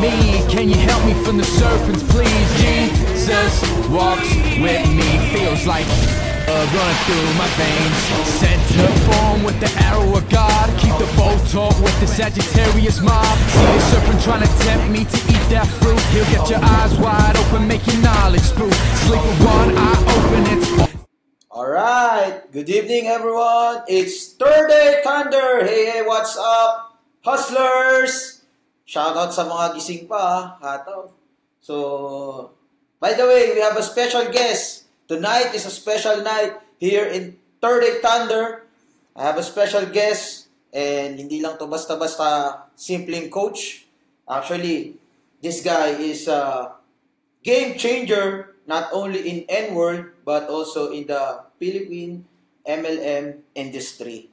me. Can you help me from the serpents, please? Jesus walks with me. Feels like uh, running through my veins. Center born with the arrow of God. Keep the bow taught with the Sagittarius mob. See the serpent trying to tempt me to eat that fruit. He'll get your eyes wide open, make your knowledge spook. Sleep with one eye open, it's Alright, good evening everyone. It's Third Day Thunder. Hey, hey, what's up? Hustlers! Shoutout sa mga gising pa, hataw. So, by the way, we have a special guest. Tonight is a special night here in Third Day Thunder. I have a special guest and hindi lang to basta-basta simpleng coach. Actually, this guy is a game changer not only in N-World but also in the Philippine MLM industry.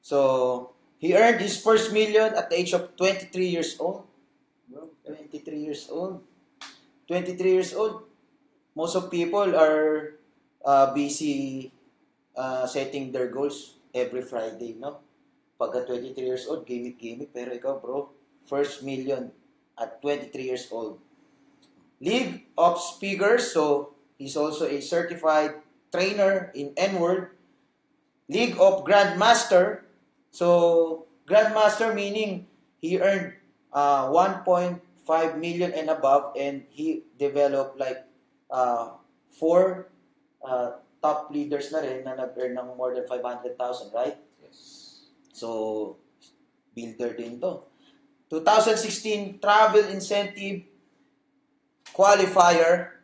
So, he earned his first million at the age of 23 years old. Bro, 23 years old. 23 years old. Most of people are uh, busy uh, setting their goals every Friday, no? Pagka 23 years old, gimmick-gimmick. Pero ikaw, bro, first million at 23 years old. League of Speakers, so he's also a certified trainer in N-World. League of Grandmaster, so Grandmaster meaning he earned uh, 1.5 million and above and he developed like uh, four uh, top leaders na rin na nag-earn ng more than 500,000, right? Yes. So, builder din to. 2016 Travel Incentive Qualifier.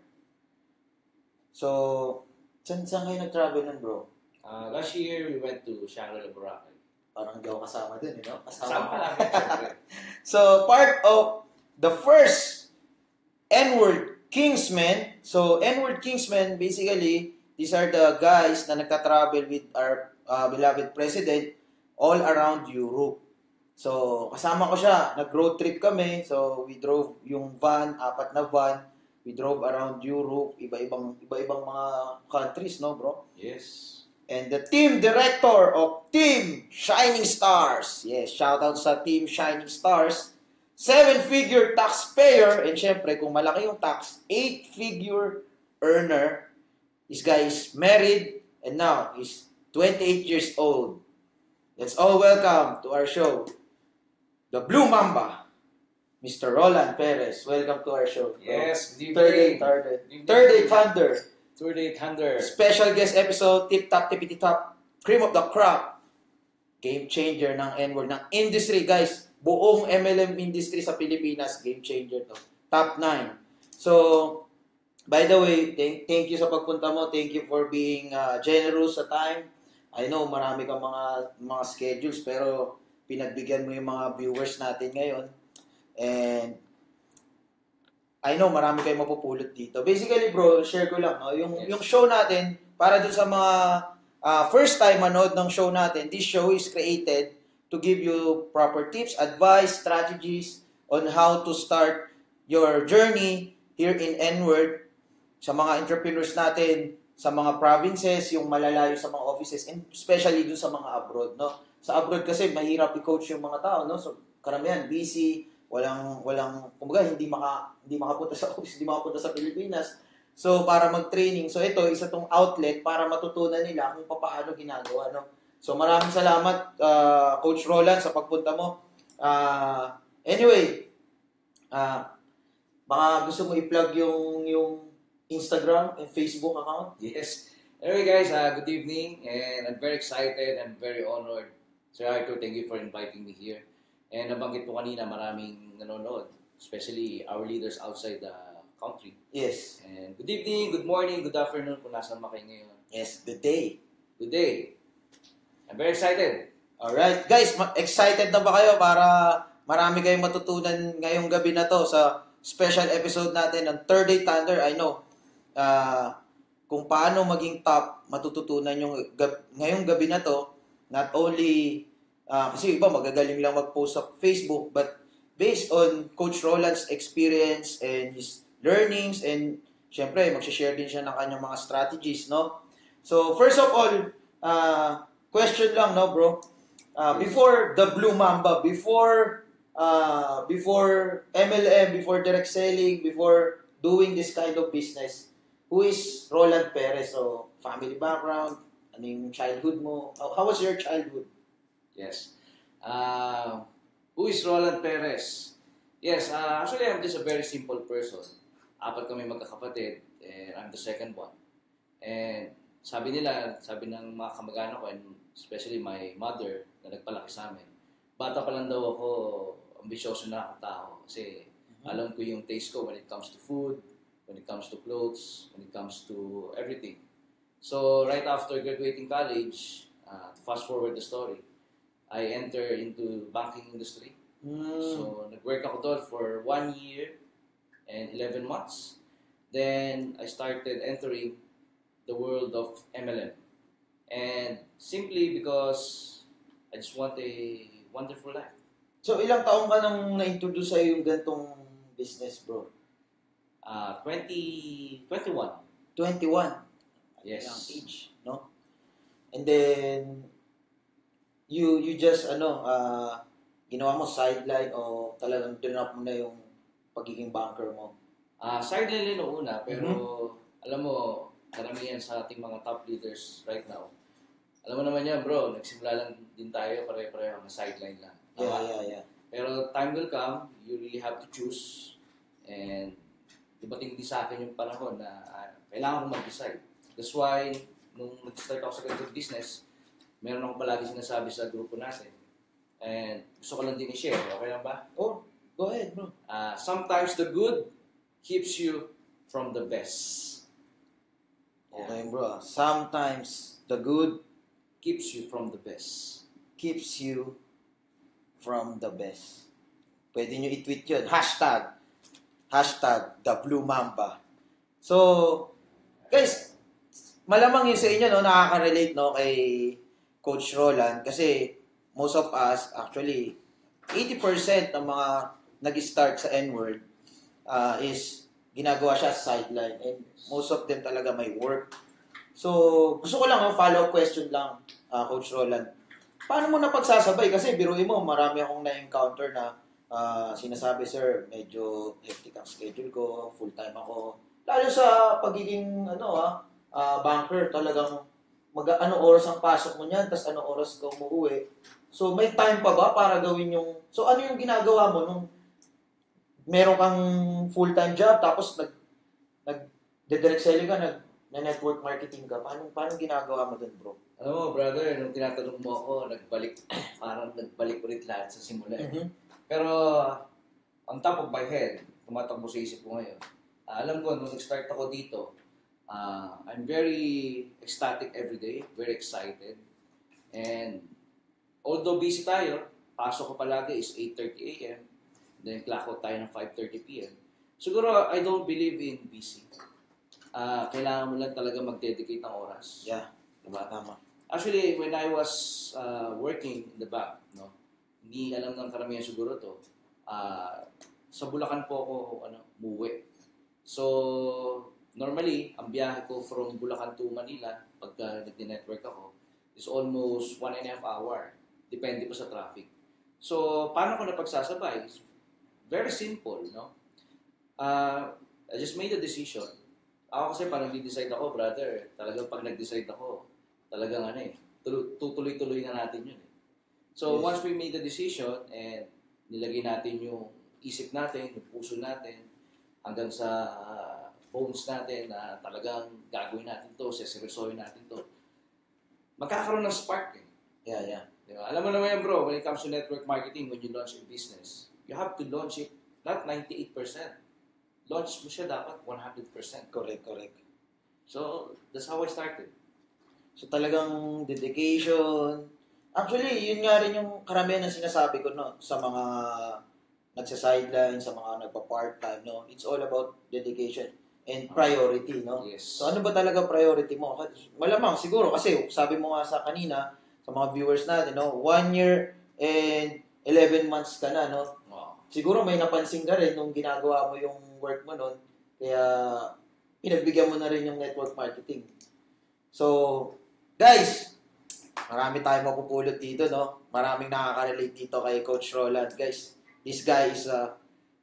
So, saan saan kayo nag-travel nun, bro? Uh, last year, we went to Shangri-La, Boracay. Parang hindi ako kasama dun, you know? Kasama ka namin, syempre. So, part of the first N-word Kingsmen. So, N-word Kingsmen, basically, these are the guys na nagka-travel with our uh, beloved president all around Europe. So, kasama ko siya. Nag-road trip kami. So, we drove yung van, apat na van. We drove around Europe, iba-ibang iba-ibang mga countries, no, bro? Yes. And the team director of Team Shining Stars. Yes, shout out sa Team Shining Stars. Seven-figure taxpayer. And syempre, kung malaki yung tax, eight-figure earner. This guy is married and now he's 28 years old. Let's all welcome to our show, the Blue Mamba, Mr. Roland Perez. Welcome to our show. bro. Yes, good Third day, evening. third day. Day Thunder. Tour Thunder. Special guest episode, Tip Top, Tippity Top, Cream of the Crop. Game changer ng N-word, ng industry, guys. Buong MLM industry sa Pilipinas, game changer to. Top 9. So, by the way, thank, thank you sa pagpunta mo. Thank you for being uh, generous sa time. I know marami kang mga mga schedules pero pinagbigyan mo yung mga viewers natin ngayon. And I know marami kayong mapupulot dito. Basically, bro, share ko lang, no? Yung Yes. yung show natin para dun sa mga uh, first time manood ng show natin, this show is created to give you proper tips, advice, strategies on how to start your journey here in N-Word sa mga entrepreneurs natin, sa mga provinces, yung malalayo sa mga offices, and especially dun sa mga abroad, no? Sa abroad kasi mahirap i-coach yung mga tao, no? So, karamihan busy, walang walang kumbaga hindi maka hindi makapunta sa office, hindi makapunta sa Pilipinas. So para mag-training, so ito isa tong outlet para matutunan nila kung paano ginagawa, no. So maraming salamat uh, Coach Roland sa pagpunta mo. Uh, anyway, uh, baka gusto mo i-plug yung yung Instagram and Facebook account? Yes. Anyway, guys, uh, good evening. And I'm very excited and very honored. Sir Arthur, thank you for inviting me here. And nabanggit mo kanina, maraming nanonood. Especially our leaders outside the country. Yes. And good evening, good morning, good afternoon kung nasan man kayo ngayon. Yes, good day. Good day. I'm very excited. Alright, guys, excited na ba kayo para marami kayong matutunan ngayong gabi na to sa special episode natin ng Third Day Thunder. I know, uh, kung paano maging top, matututunan yung gab- ngayong gabi na to, not only, uh, kasi iba magagaling lang mag-post sa Facebook, but based on Coach Roland's experience and his learnings and syempre, mag-share din siya ng kanyang mga strategies, no? So, first of all, uh, question lang, no, bro? Uh, before the Blue Mamba, before uh, before MLM, before direct selling, before doing this kind of business, who is Roland Perez? So, family background, ano yung childhood mo? How, how was your childhood? Yes. Uh, who is Roland Perez? Yes, uh, actually I'm just a very simple person. Apat kami magkakapatid and I'm the second one. And sabi nila, sabi ng mga kamag-anak ko and especially my mother na nagpalaki sa amin, bata pa lang daw ako ambisyoso na akong tao kasi alam ko yung taste ko when it comes to food, when it comes to clothes, when it comes to everything. So right after graduating college, uh, to fast forward the story, I enter into banking industry. Hmm. So, nag-work ako doon for one year and 11 months. Then, I started entering the world of MLM. And simply because I just want a wonderful life. So, ilang taong ka nang na-introduce sa'yo yung gantong business, bro? Uh, 20, 21. 21. Yes. Young age, no? And then, you you just, ano, uh, ginawa mo sideline o talagang tinrap mo na yung pagiging banker mo? Uh, sideline noong una, pero alam mo, karamihan sa ating mga top leaders right now, alam mo naman yan bro, nagsimula lang din tayo pare-pareho na sideline lang. Yeah, Tama? yeah, yeah. Pero time will come, you really have to choose. And dumating din sa akin yung panahon na ah, kailangan ko mag-decide. That's why, nung nag-start ako sa ganitong business, meron ako palagi sinasabi sa grupo natin. And gusto ko lang din i-share. Okay lang ba? Oh, go ahead, bro. Uh, sometimes the good keeps you from the best. Okay, bro. Sometimes the good Keeps you from the best. keeps you from the best. Pwede nyo i-tweet yun. Hashtag. Hashtag the Blue Mamba. So, guys, malamang yun sa inyo, no, nakaka-relate, no, kay Coach Roland. Kasi, most of us, actually, 80% ng mga nag-start sa N-word uh, is ginagawa siya sa sideline. And most of them talaga may work. So, gusto ko lang, ang follow-up question lang, uh, Coach Roland. Paano mo napagsasabay? Kasi biruin mo, marami akong na-encounter na ah, sinasabi, sir, medyo hectic ang schedule ko, full-time ako. Lalo sa pagiging, ano ah, ah, banker, talagang mag ano oras ang pasok mo niyan, tapos ano oras ka umuwi. So, may time pa ba para gawin yung... So, ano yung ginagawa mo nung meron kang full-time job, tapos nag, nag, direct selling ka, nag, na network marketing ka, paano, paano ginagawa mo dun, bro? Alam mo, brother, nung tinatanong mo ako, nagbalik, parang nagbalik ulit lahat sa simula. eh. Mhm. Pero, on top of my head, tumatakbo sa isip ko ngayon, ah, alam ko, nung nag-start ako dito, ah, I'm very ecstatic every day, very excited. And, although busy tayo, pasok ko palagi is 8.30 a.m., then clock out tayo ng 5.30 p.m. Siguro, I don't believe in busy. Ah, kailangan mo lang talaga mag-dedicate ng oras. Yeah, Diba? tama. Actually, when I was uh, working in the bank, no, hindi alam ng karamihan siguro to, ah, sa Bulacan po ako ano, muwi. So, normally, ang biyahe ko from Bulacan to Manila, pagka nag-network ako, is almost one and a half hour. Depende po sa traffic. So, paano ko napagsasabay? Very simple, no? Uh, I just made a decision. Ako kasi parang di-decide ako, brother. Talagang pag nag-decide ako, talagang ano eh, tuloy- tutuloy-tuloy na natin yun eh. So, Yes. once we made the decision and nilagay natin yung isip natin, yung puso natin, hanggang sa ah, bones natin na talagang gagawin natin to, seseryosohin natin to, magkakaroon ng spark eh. Yeah, yeah. Di ba? Alam mo naman yan bro, when it comes to network marketing, when you launch a business, you have to launch it not 98%. Launch mo siya dapat 100%. Correct, correct. So, that's how I started. So talagang dedication. Actually, yun nga rin yung karamihan ng sinasabi ko no, sa mga nagsa-sideline, sa mga nagpa-part-time, no. It's all about dedication and priority, no. Yes. So ano ba talaga priority mo? Malamang siguro kasi sabi mo nga sa kanina sa mga viewers natin, no, one year and 11 months ka na, no. Wow. Siguro may napansin ka rin nung ginagawa mo yung work mo noon. Kaya pinagbigyan mo na rin yung network marketing. So, guys, marami tayong mapupulot dito, no? Maraming nakaka-relate dito kay Coach Roland. Guys, This guy is uh,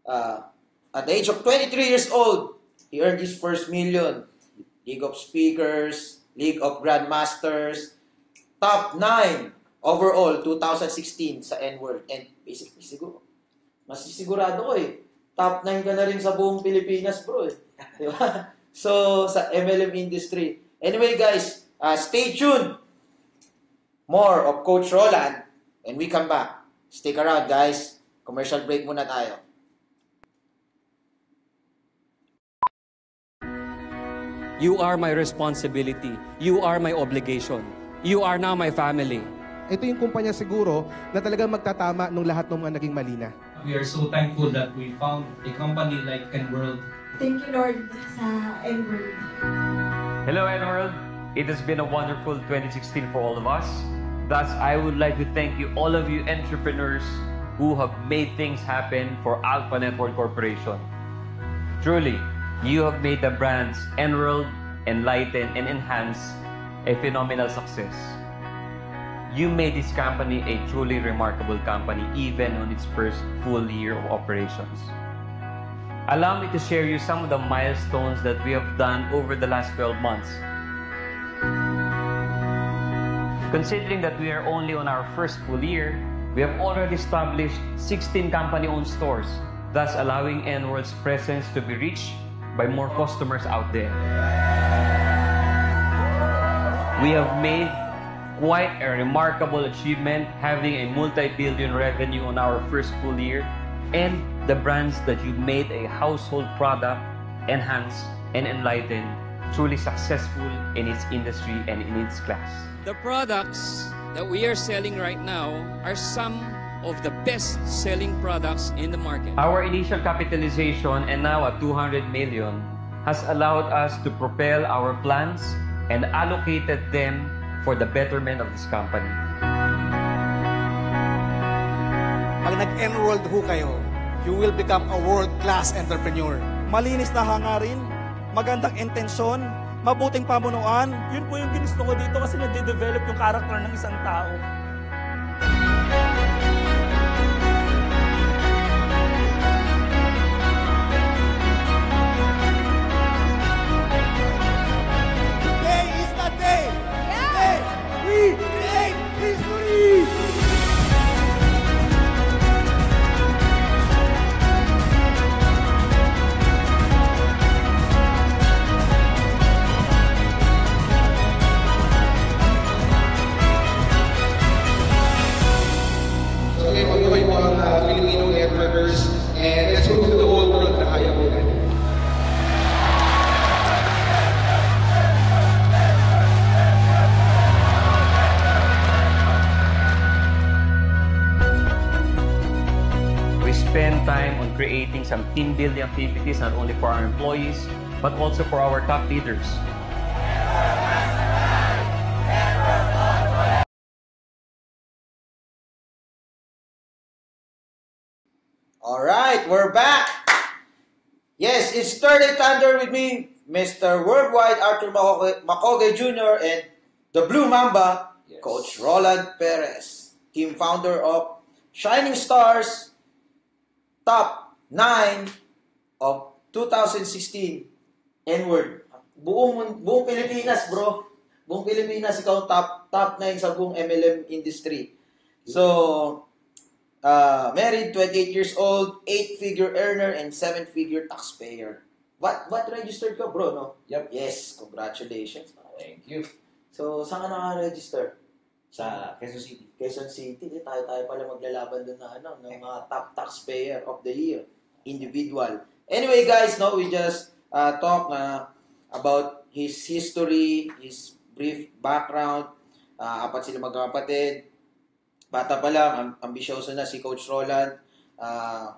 uh, at the age of 23 years old, he earned his first million. League of Speakers, League of Grandmasters, top 9 overall 2016 sa N-World. And basically, siguro, mas sigurado ko eh, top 9 ka na rin sa buong Pilipinas, bro. Eh. Di? So, sa MLM industry. Anyway, guys, uh, stay tuned. More of Coach Roland. And we come back. Stick around, guys. Commercial break muna tayo. You are my responsibility. You are my obligation. You are now my family. Ito yung kumpanya siguro na talagang magtatama nung lahat ng mga naging mali na. We are so thankful that we found a company like Enworld. Thank you, Lord, sa N-word. Hello, N-World. It has been a wonderful 2016 for all of us. Thus, I would like to thank you, all of you entrepreneurs who have made things happen for Alpha Network Corporation. Truly, you have made the brands Enrolled, Enlighten, and Enhance a phenomenal success. You made this company a truly remarkable company even on its first full year of operations. Allow me to share you some of the milestones that we have done over the last 12 months. Considering that we are only on our first full year, we have already established 16 company-owned stores, thus allowing N-World's presence to be reached by more customers out there. We have made quite a remarkable achievement having a multi-billion revenue on our first full year and the brands that you made a household product, Enhance and Enlighten, truly successful in its industry and in its class. The products that we are selling right now are some of the best selling products in the market. Our initial capitalization and now at 200 million has allowed us to propel our plans and allocated them for the betterment of this company. Pag nag-enrolled ho kayo, you will become a world-class entrepreneur. Malinis na hangarin, magandang intensyon, mabuting pamunuan. Yun po yung ginusto ko dito kasi nade-develop yung karakter ng isang tao. And let's to the whole world. We spend time on creating some team building activities not only for our employees but also for our top leaders. It's Thursday Thunder with me, Mr. Worldwide Arthur Macoge, Macoge Jr. and the Blue Mamba, Yes. Coach Roland Perez, team founder of Shining Stars, top 9 of 2016 N-word. Buong, buong Pilipinas, bro. Buong Pilipinas, ikaw top, top 9 sa buong MLM industry. So, uh, married, 28 years old, 8-figure earner, and 7-figure taxpayer. What what registered ka, bro, no? Yep. Yes, congratulations. Thank you. So, saan ka naka-register? Sa Quezon City. Quezon City, eh, tayo-tayo pala maglalaban doon na ano, ng mga top taxpayer of the year, individual. Anyway, guys, no, we just uh, talk na about his history, his brief background, uh, apat sila magkakapatid, bata pa lang, am- ambisyoso na si Coach Roland. Uh,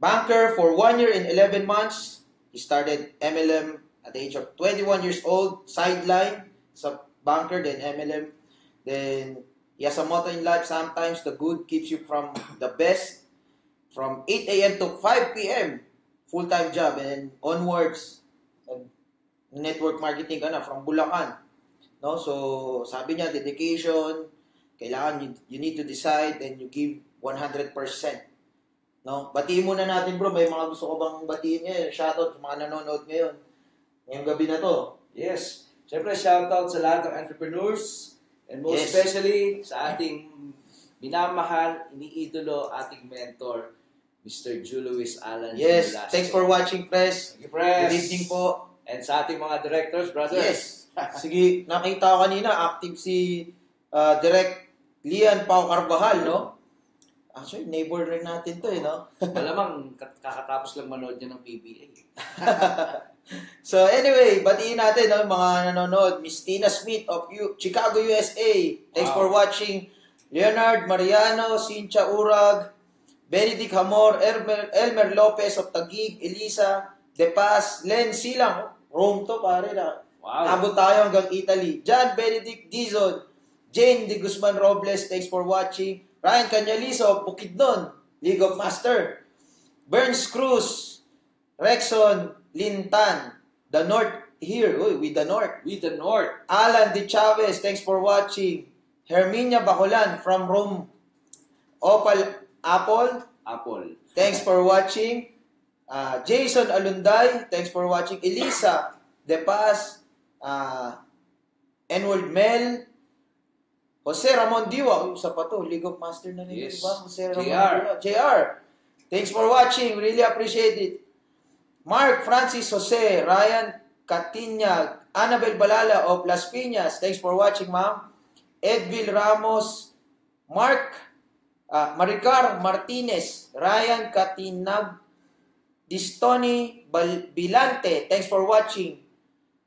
banker for 1 year and 11 months. He started MLM at the age of 21 years old, sideline sa banker, then MLM. Then, he has a motto in life, sometimes the good keeps you from the best. From 8 a.m. to 5 p.m., full-time job, and onwards, network marketing ka na from Bulacan. No? So, sabi niya, dedication, kailangan you, you need to decide and you give 100% No? Batiin muna natin bro, may mga gusto ko bang batiin ngayon. Shoutout sa mga nanonood ngayon. Ngayong gabi na to. Yes. Siyempre, shoutout sa lahat ng entrepreneurs and most Yes. especially sa ating minamahal, iniidolo, ating mentor, Mr. Julius Alan Yes, Velasco. thanks for watching, Press. Thank you, Press. Good evening po. And sa ating mga directors, brother. Yes. Sige, nakita ko kanina, active si uh, Direct Lian Pao Carvajal, no? Actually, neighbor rin natin to, eh, no? Malamang kat- kakatapos lang manood niya ng PBA. So anyway, batiin natin no, mga nanonood. Miss Tina Smith of U- Chicago, USA. Thanks Wow. for watching. Leonard Mariano, Cynthia Urag, Benedict Hamor, Elmer, Elmer Lopez of Taguig, Elisa De Paz, Len Silang, Rome to pare na. Wow. Abot tayo hanggang Italy. John Benedict Dizon, Jane De Guzman Robles, thanks for watching. Ryan Canyaliso Bukidnon, League of Master. Burns Cruz, Rexon Lintan, the North here, uy, with the North. With the North. Alan De Chavez, thanks for watching. Herminia Bacolan from Rome. Opal Apple, Apple. thanks for watching. Uh, Jason Alunday, thanks for watching. Elisa De Paz, uh, Enwold Mel, Jose Ramon Diwa, uy, isa pa to, League of Master na nila, Yes. diba? Jose Ramon JR. Diwa. JR, thanks for watching, really appreciate it. Mark Francis Jose, Ryan Katinyag, Annabel Balala of Las Piñas, thanks for watching, ma'am. Edville Ramos, Mark ah, Maricar Martinez, Ryan Katinag, Distoni Bilante, thanks for watching.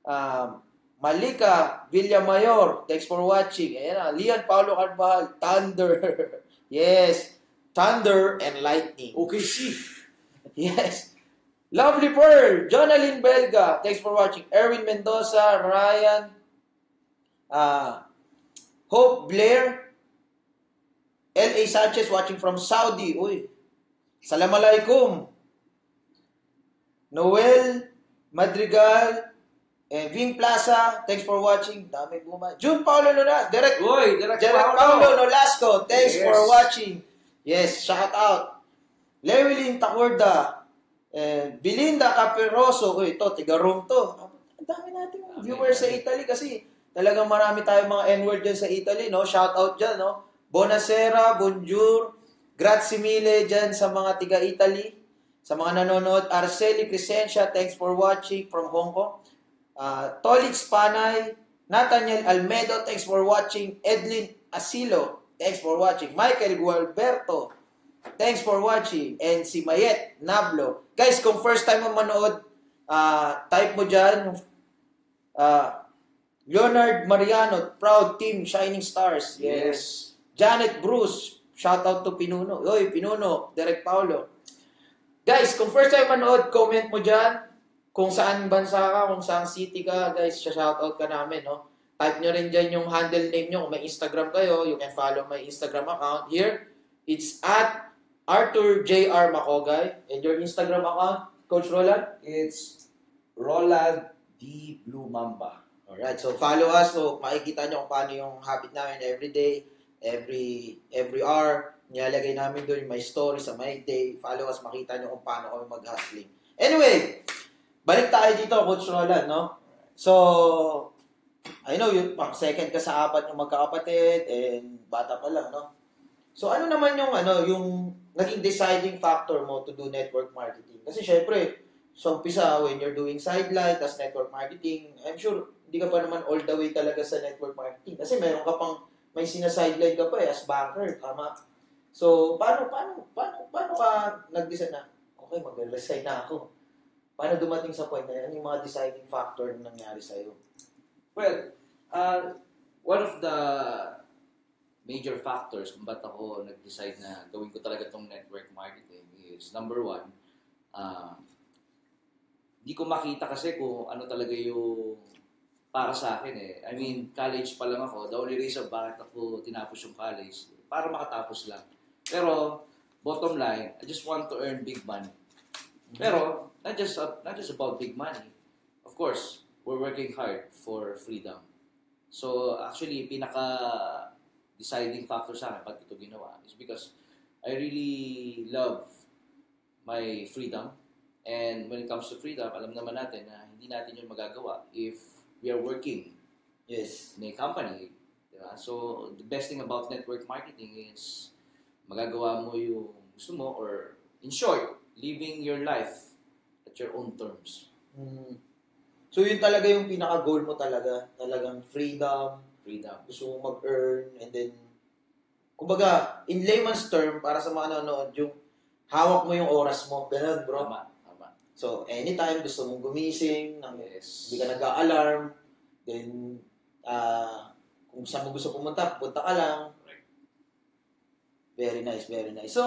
Um, Malika Villamayor, thanks for watching. Ayan na, Lian Paulo Carvajal, Thunder. yes, Thunder and Lightning. Okay, see. Yes. Lovely Pearl, Jonalyn Belga, thanks for watching. Erwin Mendoza, Ryan, uh, Hope Blair, L.A. Sanchez watching from Saudi. Uy, salam alaikum. Noel Madrigal, eh, Vin Plaza, thanks for watching. Dami buma. June Paulo Nolasco, Derek, Uy, Direct Paulo. Paulo Nolasco, thanks Yes. for watching. Yes, shout out. Lewilin Takurda, eh, Belinda Capiroso, uy, ito, tiga Rome to. Ang dami nating viewers sa Italy kasi talagang marami tayong mga N-word dyan sa Italy, no? Shout out dyan, no? Bonasera, bonjour, grazie mille dyan sa mga tiga-Italy. Sa mga nanonood, Arceli Crescencia, thanks for watching from Hong Kong. Uh, Tolix Panay, Nathaniel Almedo, thanks for watching. Edlin Asilo, thanks for watching. Michael Gualberto, thanks for watching. And si Mayet Nablo. Guys, kung first time mo manood, ah, type mo dyan, ah, Leonard Mariano, proud team, Shining Stars. Yes. Janet Bruce, shout out to Pinuno. Oy, Pinuno, Derek Paulo. Guys, kung first time manood, comment mo dyan kung saan bansa ka, kung saan city ka, guys, shout out ka namin, no? Type nyo rin dyan yung handle name nyo. Kung may Instagram kayo, you can follow my Instagram account. Here, it's at Arthur J.R. Makogay. And your Instagram account, Coach Roland? It's Roland D. Blue Mamba. Alright, so follow us. So makikita nyo kung paano yung habit namin every day, every every hour. Nilalagay namin doon yung my story sa my day. Follow us, makita nyo kung paano kami mag-hustling. Anyway, balik tayo dito, Coach Roland, no? So, I know, yung pang second ka sa apat yung magkakapatid and bata pa lang, no? So, ano naman yung, ano, yung naging deciding factor mo to do network marketing? Kasi syempre, So, umpisa, when you're doing sideline, tas network marketing, I'm sure, hindi ka pa naman all the way talaga sa network marketing. Kasi meron ka pang, may sinasideline ka pa eh, as banker, tama? So, paano, paano, paano, paano ka nag-decide na, okay, mag-resign na ako. Paano dumating sa point na? Ano yung mga deciding factor na nangyari sa'yo? Well, uh, one of the major factors kung ba't ako nag-decide na gawin ko talaga tong network marketing is number one, uh, hindi ko makita kasi kung ano talaga yung para sa akin eh. I mean, college pa lang ako. The only reason bakit ako tinapos yung college, para makatapos lang. Pero, bottom line, I just want to earn big money. Pero, not just, uh, not just about big money. Of course, we're working hard for freedom. So, actually, pinaka deciding factor sa akin, ba't ito ginawa, is because I really love my freedom. And when it comes to freedom, alam naman natin na hindi natin yun magagawa if we are working Yes. in a company. Diba? So, the best thing about network marketing is magagawa mo yung gusto mo or in short, living your life at your own terms. Mm. So yun talaga yung pinaka-goal mo talaga. Talagang freedom, Freedom. gusto mong mag-earn, and then, kumbaga, in layman's term, para sa mga nanonood, yung hawak mo yung oras mo. Ganun, bro. Tama. Tama. So, anytime gusto mong gumising, nang Yes. hindi ka nag-a-alarm, then, ah, kung saan mo gusto pumunta, punta ka lang. Very nice, very nice. So,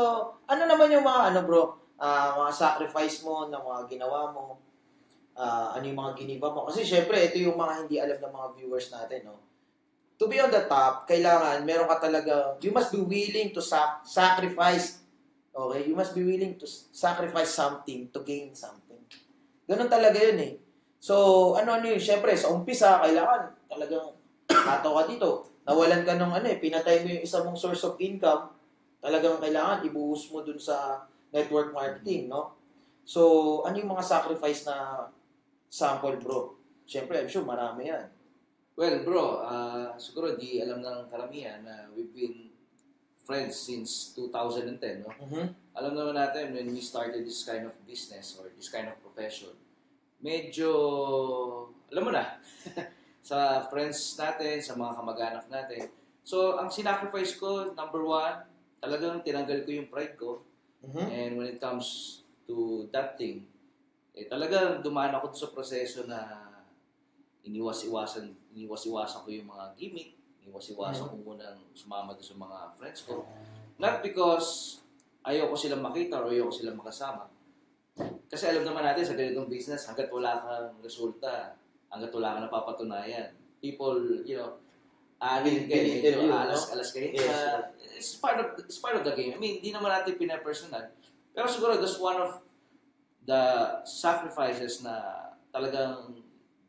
ano naman yung mga, ano bro, ah, mga sacrifice mo, na mga ginawa mo, ah, ano yung mga giniba mo. Kasi syempre, ito yung mga hindi alam ng mga viewers natin, no? To be on the top, kailangan, meron ka talaga, you must be willing to sac- sacrifice, okay? You must be willing to sacrifice something to gain something. Ganun talaga yun eh. So, ano ano yun, syempre, sa umpisa, kailangan talagang ataw ka dito. Nawalan ka ng ano eh, pinatay mo yung isa mong source of income, talagang kailangan ibuhos mo dun sa network marketing, no? So, ano yung mga sacrifice na sample, bro? Syempre, I'm sure marami yan. Well, bro, ah, siguro di alam ng karamihan na we've been friends since 2010, no? Mhm. Alam naman natin when we started this kind of business or this kind of profession, medyo, alam mo na, sa friends natin, sa mga kamag-anak natin. So, ang sinacrifice ko, number one, talagang tinanggal ko yung pride ko. Mhm. And when it comes to that thing, eh, talagang dumaan ako sa proseso na iniwas-iwasan, iniwas-iwasan ko yung mga gimmick, iniwas-iwasan ko munang sumama doon sa mga friends ko. Not because ayoko silang makita or ayoko silang makasama. Kasi alam naman natin sa ganitong business, hanggat wala kang resulta, hanggat wala kang napapatunayan, people, you know, alin Will- will interview, medyo alas, alas kayo. Yes, Uh, it's, part of, it's part of the game. I mean, hindi naman natin pinapersonal. Pero siguro, that's one of the sacrifices na talagang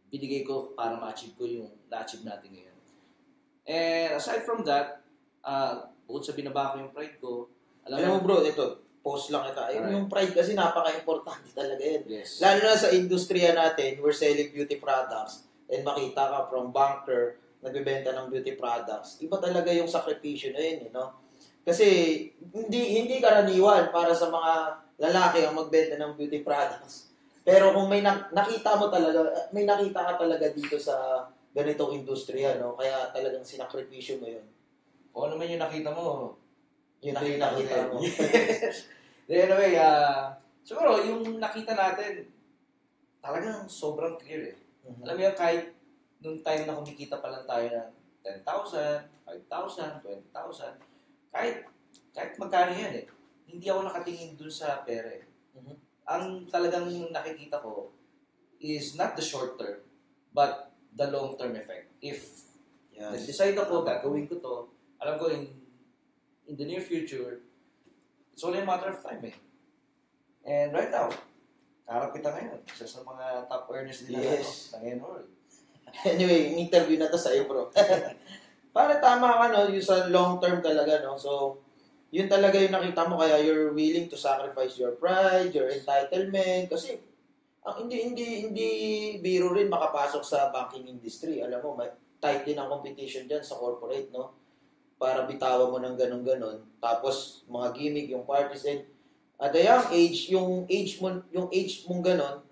binigay ko para ma-achieve ko yung na-achieve natin ngayon. And aside from that, uh, bukod sa binaba ko yung pride ko, alam Alam mo bro, ito, post lang ita. Yung, Alright. yung pride kasi napaka-importante talaga yun. yes. Lalo na sa industriya natin, we're selling beauty products. And makita ka from banker, nagbebenta ng beauty products. Iba talaga yung sakripisyo na yun, you know? Kasi hindi hindi karaniwan para sa mga lalaki ang magbenta ng beauty products. Pero kung may nak- nakita mo talaga, may nakita ka talaga dito sa ganitong industriya, no? Kaya talagang sinakripisyo mo yun. Kung ano man yung nakita mo, Yun ang yung nakita mo. Then anyway, uh, siguro yung nakita natin, talagang sobrang clear eh. Mhm. Alam mo yan, kahit nung time na kumikita pa lang tayo ng 10,000, 5,000, 20,000, kahit, kahit magkano yan eh, hindi ako nakatingin dun sa pera eh. Mhm. Ang talagang nakikita ko is not the short term, but the long term effect. If Yes. nag-decide ako, gagawin ko to, alam ko in, in the near future, it's only a matter of time eh. And right now, karap kita ngayon, isa sa mga top earners nila Yes. ano, ng Enroll. Anyway, interview na to sa'yo, bro. Para tama ka, no? Yung sa long term talaga, no? So, yun talaga yung nakita mo, kaya you're willing to sacrifice your pride, your entitlement, kasi ang hindi hindi hindi biro rin makapasok sa banking industry. Alam mo, may tight din ang competition diyan sa corporate, no? Para bitawan mo ng ganun-ganon. Tapos mga gimmick, yung parties and at the young age, yung age mo yung age mong ganon,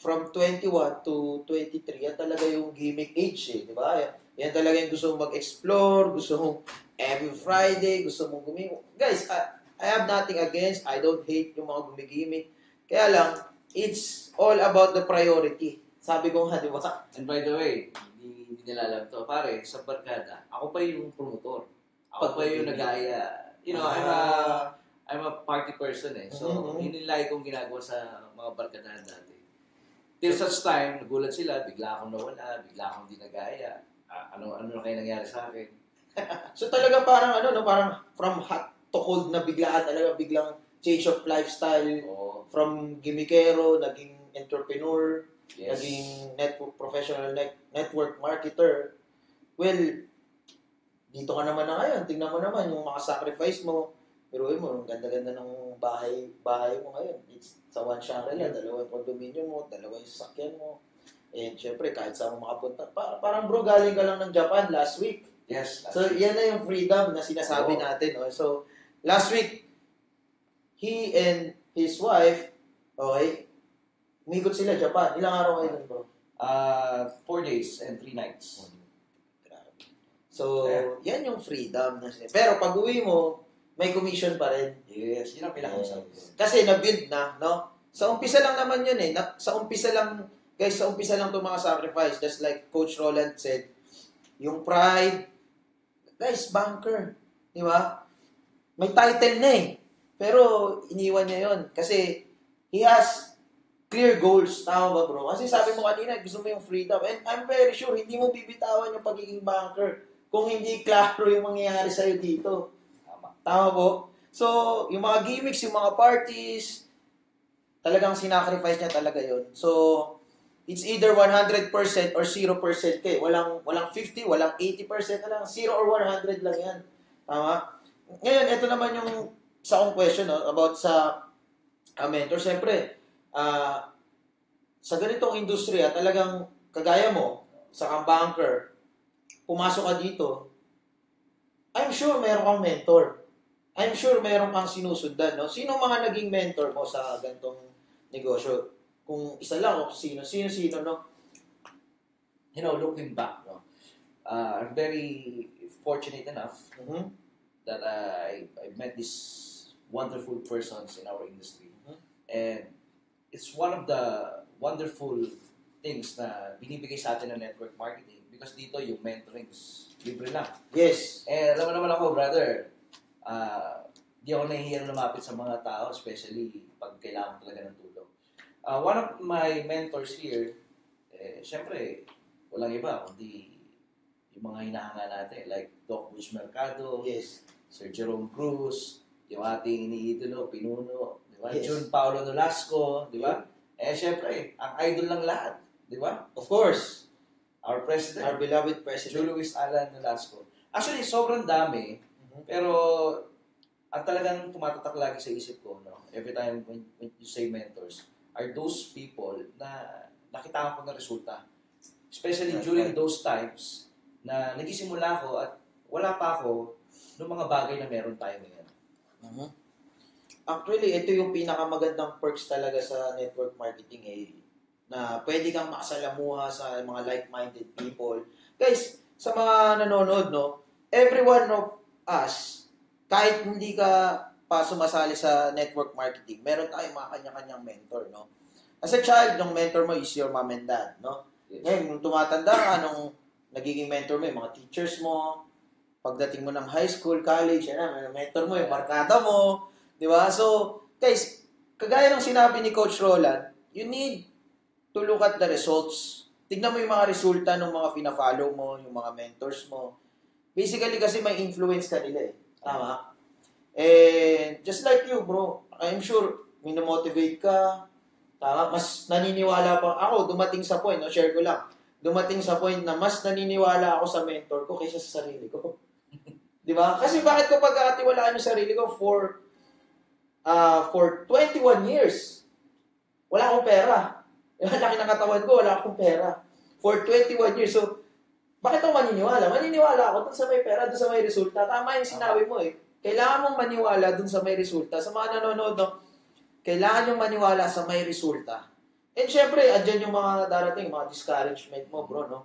from 21 to 23, yan talaga yung gimmick age eh, di ba? Yan, yan talaga yung gusto mong mag-explore, gusto mong every Friday, gusto mong gumimik. Guys, I, I have nothing against, I don't hate yung mga gumigimik. Kaya lang, it's all about the priority. Sabi ko nga, di ba? And by the way, hindi, hindi nila alam to. Pare, sa barkada, ako pa yung promotor. Ako pa yung nag-aya. You know, I'm a, I'm a party person eh. So, Mhm. yun yung kong ginagawa sa mga barkadahan dati. Till such time, nagulat sila, bigla akong nawala, bigla akong di nag-aya. Ah, ano, ano na kayo nangyari sa akin? So talaga parang ano, no, parang from hot to cold na biglaan talaga, biglang change of lifestyle, Oo, from gimmickero, naging entrepreneur, yes. naging network professional net, network marketer. Well, dito ka naman na ngayon. Tingnan mo naman yung mga sacrifice mo. Pero mo, ang ganda-ganda ng bahay, bahay mo ngayon. It's sa one Shangri-La, dalawa yung condominium mo, dalawa yung sasakyan mo. And syempre, kahit saan mo makapunta. Pa- parang bro, galing ka lang ng Japan last week. Yes. So, yan na yung freedom na sinasabi Oo. natin. No? So, last week, he and his wife, okay, umikot sila Japan. Ilang araw kayo nun, bro? Uh, four days and three nights. So, yan yung freedom. Na, pero pag uwi mo, may commission pa rin. Yes, yun ang pinakamasarap. Kasi na-build na, no? Sa umpisa lang naman yun eh. Na, sa umpisa lang, guys, sa umpisa lang itong mga sacrifice. Just like Coach Roland said, yung pride, guys, banker. Di ba? May title na eh. Pero iniwan niya yon Kasi he has clear goals. Tama ba bro? Kasi sabi mo kanina, gusto mo yung freedom. And I'm very sure, hindi mo bibitawan yung pagiging banker kung hindi klaro yung mangyayari sa'yo dito. Tama po? So, yung mga gimmicks, yung mga parties, talagang sinacrifice niya talaga yon So, it's either 100% or 0% eh. Walang, walang 50, walang 80% na lang. 0 or 100 lang yan. Tama? Ngayon, ito naman yung sa akong question no, about sa uh, mentor. Siyempre, ah, sa ganitong industriya, talagang kagaya mo, sa kang banker, pumasok ka dito, I'm sure meron kang mentor. I'm sure meron kang sinusundan, no? Sino mga naging mentor mo sa ganitong negosyo? Kung isa lang, o sino, sino, sino, no? You know, looking back, no, uh, I'm very fortunate enough Mhm. that uh, I, I met these wonderful persons in our industry. Mhm. And it's one of the wonderful things na binibigay sa atin ng network marketing because dito yung mentoring is libre lang. Yes. Eh, alam mo naman ako, brother, ah, di ako nahihiyang lumapit sa mga tao, especially pag kailangan talaga ng tulong. Ah, one of my mentors here, eh, syempre, walang iba, kundi yung mga hinahanga natin, like Doc Bush Mercado, Yes. Sir Jerome Cruz, yung ating iniidolo, Pinuno, di ba? Yes. Jun Paolo Nolasco, di ba? Eh, syempre, ang idol lang lahat, di ba? Of course. Our president, Our beloved president. Joe Luis Alan Nolasco. Actually, sobrang dami. Pero ang talagang tumatatak lagi sa isip ko, no? every time when, when you say mentors, are those people na nakita ko ng resulta. Especially That's during right. those times na nagisimula ako at wala pa ako ng mga bagay na meron tayo ngayon. Mhm. Actually, ito yung pinakamagandang perks talaga sa network marketing eh, na pwede kang makasalamuha sa mga like-minded people. Guys, sa mga nanonood, no, every one of us, kahit hindi ka pa sumasali sa network marketing, meron tayong mga kanya-kanyang mentor, no? As a child, yung mentor mo is your mom and dad, no? Yes. Ngayon, nung tumatanda ka, nung nagiging mentor mo, yung mga teachers mo, pagdating mo ng high school, college, yan mentor mo, yung barkada mo, di ba? So, guys, kagaya ng sinabi ni Coach Roland, you need to look at the results. Tignan mo yung mga resulta ng mga fina-follow mo, yung mga mentors mo. Basically, kasi may influence ka nila eh. Tama? And just like you, bro, I'm sure, minomotivate ka, tama? Mas naniniwala pa, ako, dumating sa point, no, share ko lang, dumating sa point na mas naniniwala ako sa mentor ko kaysa sa sarili ko. Di ba? Kasi bakit ko pagkakatiwalaan yung sarili ko for uh, for 21 years? Wala akong pera. Yung laki ng katawan ko, wala akong pera. For 21 years. So, bakit ako maniniwala? Maniniwala ako dun sa may pera, dun sa may resulta. Tama yung sinabi mo eh. Kailangan mong maniwala dun sa may resulta. Sa mga nanonood, no, kailangan yung maniwala sa may resulta. And syempre, andyan yung mga darating, mga discouragement mo, bro, no?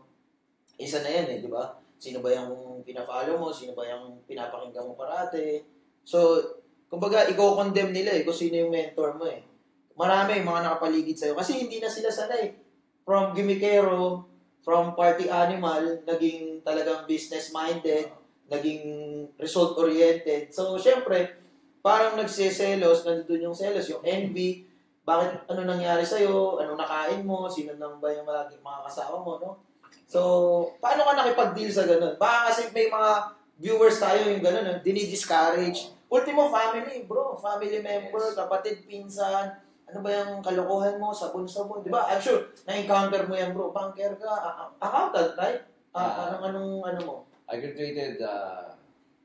Isa na yan eh, di ba? Sino ba yung pina-follow mo? Sino ba yung pinapakinggan mo parate? So, kumbaga, i-condemn nila eh kung sino yung mentor mo eh. Marami yung mga nakapaligid sa'yo. Kasi hindi na sila sanay. From gimmickero, from party animal, naging talagang business-minded, naging result-oriented. So, syempre, parang nagsiselos, nandun yung selos, yung envy, bakit, ano nangyari sa'yo, ano nakain mo, sino nang ba yung mga, mga kasama mo, no? So, paano ka nakipag-deal sa ganun? Baka kasi may mga viewers tayo yung ganun, no? dinidiscourage. Ultimo, family, bro. Family member, kapatid, pinsan, ano ba yung kalokohan mo, sabon-sabon, di ba? I'm sure, na-encounter mo yan, bro. Banker ka, accountant, right? Ah. anong, anong, ano mo? I graduated uh,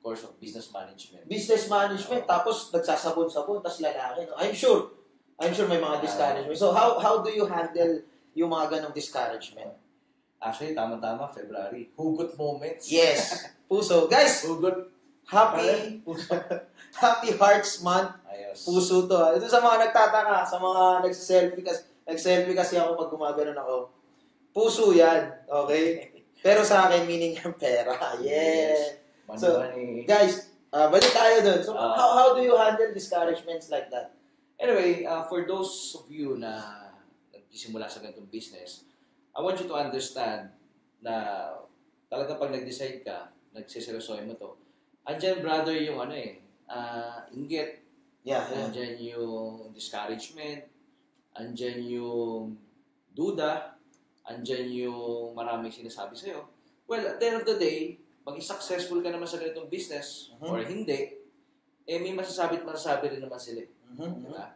course of business management. business management, tapos nagsasabon-sabon, tapos lalaki. No? I'm sure, I'm sure may mga discouragement. So how how do you handle yung mga ganong discouragement? Actually, tama-tama, February. Hugot moments. Yes. Puso. Guys, Hugot. happy Happy Hearts Month. Ayos. Puso to. ha. Ito sa mga nagtataka, sa mga nagsiselfie kasi, nagselfie kasi ako pag gumaganon ako. Puso yan. Okay? Pero sa akin, meaning yung pera. Yeah. Money, So, money. Guys, uh, balik tayo dun. So, Ah. how, how do you handle discouragements like that? Anyway, uh, for those of you na nagsisimula sa ganitong business, I want you to understand na talaga pag nag-decide ka, nagsiseryosohin mo to, andyan brother yung ano eh, uh, inggit, Yeah, yeah. andyan yung discouragement, andyan yung duda, andyan yung maraming sinasabi sa'yo. Well, at the end of the day, maging successful ka naman sa ganitong business Mhm. or hindi, eh may masasabi at masasabi rin naman sila. Mhm. Diba?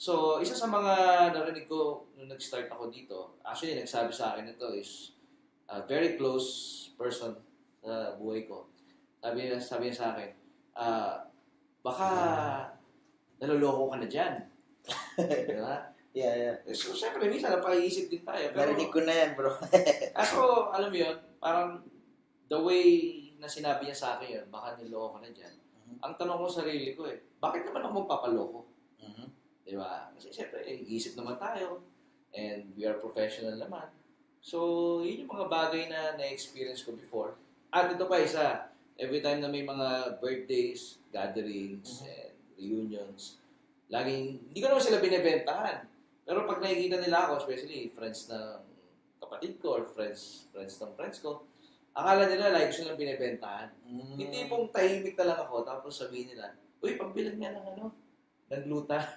So, isa sa mga narinig ko nung nag-start ako dito, actually, nagsabi sa akin ito is a very close person sa buhay ko. Sabi niya, sabi niya sa akin, ah, baka naloloko ka na dyan. diba? Yeah, yeah. So, syempre, minsan napaisip din tayo. Pero, Narinig ko na yan, bro. Ako, alam mo yun, parang the way na sinabi niya sa akin yun, baka niloko ka na dyan. Ang tanong ko sa sarili ko eh, bakit naman ako magpapaloko? Mhm. Di ba? Kasi siyempre, eh, isip naman tayo. And we are professional naman. So, yun yung mga bagay na na-experience ko before. At ito pa isa, every time na may mga birthdays, gatherings, and reunions, laging, hindi ko naman sila binibentahan. Pero pag nakikita nila ako, especially friends ng kapatid ko or friends friends ng friends ko, akala nila like ko silang binibentahan. Mm. Hindi pong tahimik na lang ako, tapos sabihin nila, Uy, pagbilang niya ng ano, ng gluta.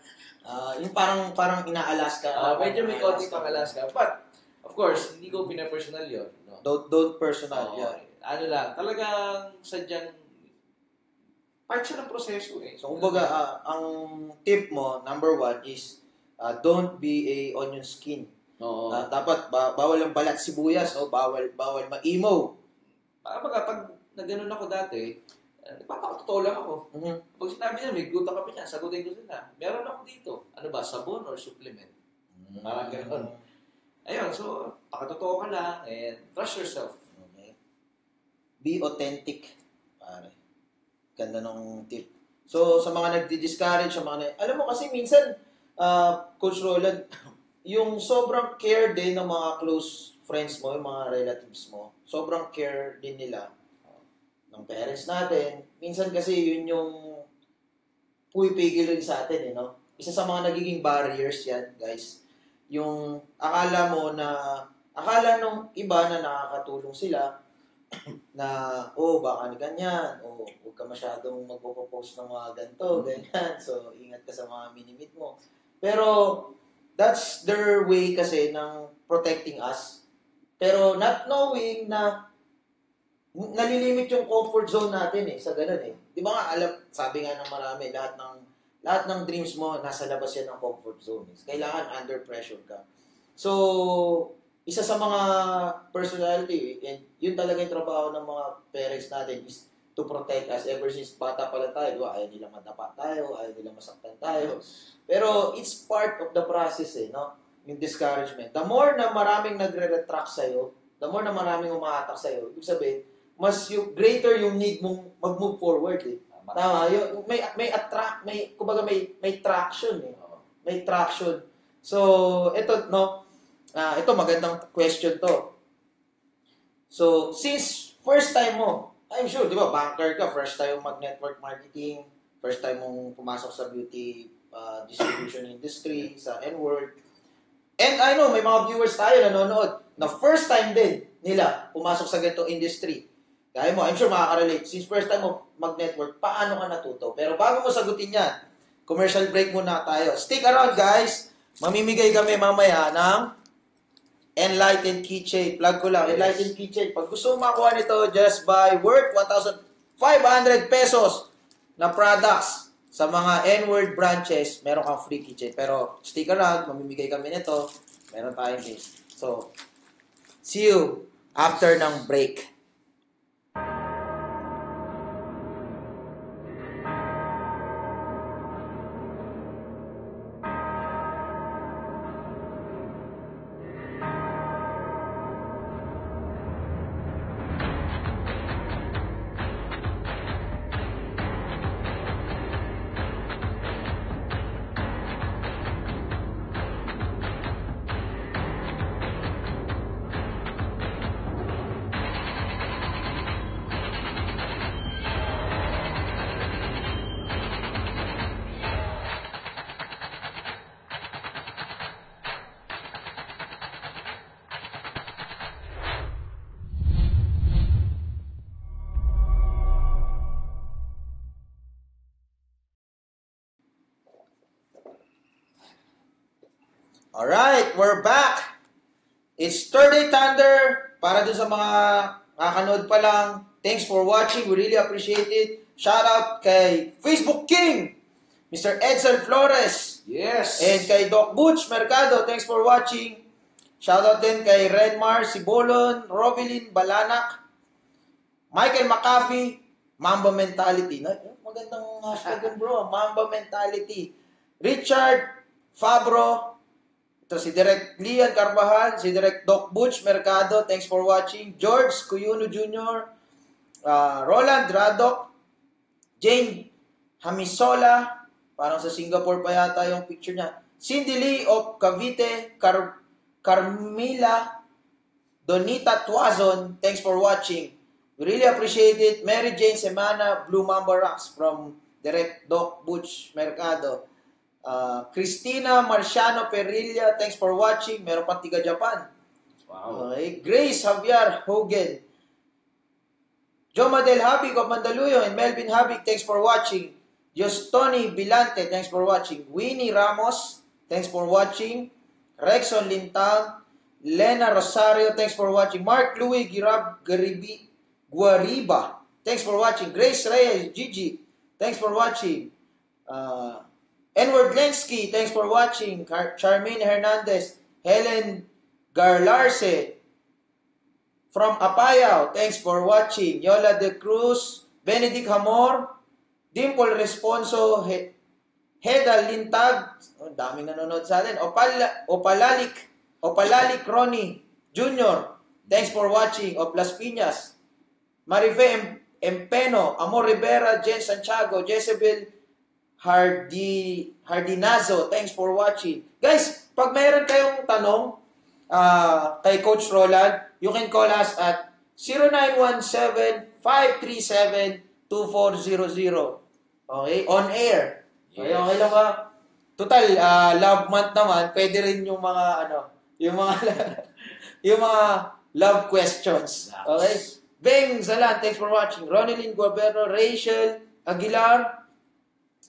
Ah, yung parang parang inaalas ka. Ah, medyo may konti pang Alaska. But, of course, hindi ko pinapersonal yun. No? Don't, don't personal. Oo, yeah. Ano lang, talagang sadyang part siya ng proseso eh. So, kumbaga, ah, ang tip mo, number one, is ah, don't be a onion skin. Oo. Ah, dapat, ba- bawal ang balat sibuyas, o bawal, bawal ma-emo. Para baga, pag nagganon ako dati, uh, nagpapakatotoo lang ako. Mhm. Pag sinabi nila, may gluta kami niya, sagutin ko sila. Meron ako dito. Ano ba, sabon or supplement? Parang ganon. Ayun, so, pakatotoo ka lang and trust yourself. Okay. Be authentic. Pare. Ganda ng tip. So, sa mga nagdi-discourage, sa mga, na- alam mo kasi minsan, ah, Coach Roland, yung sobrang care din ng mga close friends mo, yung mga relatives mo, sobrang care din nila ah, ng parents natin. Minsan kasi yun yung pumipigil rin sa atin, eh, no? Isa sa mga nagiging barriers yan, guys. Yung akala mo na, akala nung iba na nakakatulong sila, na, oh, baka ni ganyan, oh, huwag ka masyadong magpo-post ng mga ganito, ganyan. So, ingat ka sa mga minimit mo. Pero, that's their way kasi ng protecting us. Pero, not knowing na nalilimit yung comfort zone natin eh, sa ganun eh. Di ba nga, alam, sabi nga ng marami, lahat ng lahat ng dreams mo, nasa labas yan ng comfort zone. eh. Kailangan under pressure ka. So, isa sa mga personality, and yun talaga yung trabaho ng mga parents natin is to protect us ever since bata pa lang tayo. Diba? Ayaw nila madapa tayo, ayaw nila masaktan tayo. Pero it's part of the process eh, no? Yung discouragement. The more na maraming nagre-retract sa'yo, the more na maraming umaatak sa'yo, ibig sabihin, mas yung greater yung need mong mag-move forward eh. Tama, yung, may may attract, may kumbaga may may traction eh. May traction. So, ito no, ah ito magandang question to. So, since first time mo, I'm sure, di ba, banker ka, first time mag-network marketing, first time mong pumasok sa beauty ah, distribution industry, sa N-World. And I know, may mga viewers tayo nanonood na first time din nila pumasok sa ganitong industry. Kaya mo, I'm sure makaka-relate. Since first time mo mag-network, paano ka natuto? Pero bago mo sagutin yan, commercial break muna tayo. Stick around, guys. Mamimigay kami mamaya ng Enlightened Keychain. Plug ko lang, Enlightened Keychain. Pag gusto mo makuha nito, just buy worth 1,500 pesos na products sa mga N-word branches, meron kang free keychain. Pero stick around, mamimigay kami nito. Meron tayong case. So, see you after ng break. Mga kakanood pa lang, thanks for watching. We really appreciate it. Shout out kay Facebook King, Mr. Edson Flores. Yes! And kay Doc Butch Mercado, thanks for watching. Shout out din kay Redmar Sibolon, Robilin Balanak, Michael McAfee, Mamba Mentality. Na, magandang hashtag yun bro, Mamba Mentality. Richard Fabro, ito si Direk Lian Carvajal, si Direk Doc Butch Mercado, thanks for watching. George Cuyuno Jr., uh, Roland Radok, Jane Hamisola, parang sa Singapore pa yata yung picture niya. Cindy Lee of Cavite, Car Carmila Donita Tuazon, thanks for watching. We really appreciate it. Mary Jane Semana, Blue Mamba Rocks from Direct Doc Butch Mercado. Uh, Christina Marciano Perilla, thanks for watching. Meron pa tiga Japan. Wow. Okay. Grace Javier Hogan. Joma Del Habig of Mandaluyong and Melvin Habig, thanks for watching. Tony Bilante, thanks for watching. Winnie Ramos, thanks for watching. Rexon Lintang, Lena Rosario, thanks for watching. Mark Louis Girab Garibi, Guariba, thanks for watching. Grace Reyes, Gigi, thanks for watching. Uh, Edward Lensky, thanks for watching. Car- Charmaine Hernandez, Helen Garlarse, from Apayao, thanks for watching. Yola De Cruz, Benedict Hamor, Dimple Responso, He- Heda Lintag, oh, daming nanonood sa atin. Opala, Opalalik, Opalalik Ronnie Jr., thanks for watching. Of Las Piñas, Marife Em- Empeno, Amor Rivera, Jen Santiago, Jezebel Hardi Hardinazo, thanks for watching. Guys, pag mayroon kayong tanong ah, kay Coach Roland, you can call us at 0917-537-2400. Okay? On air. Okay, Yes. okay lang ba? Total, ah, love month naman, pwede rin yung mga, ano, yung mga, yung mga love questions. Okay? Beng Zalan, thanks for watching. Ronilyn Guabero, Rachel Aguilar,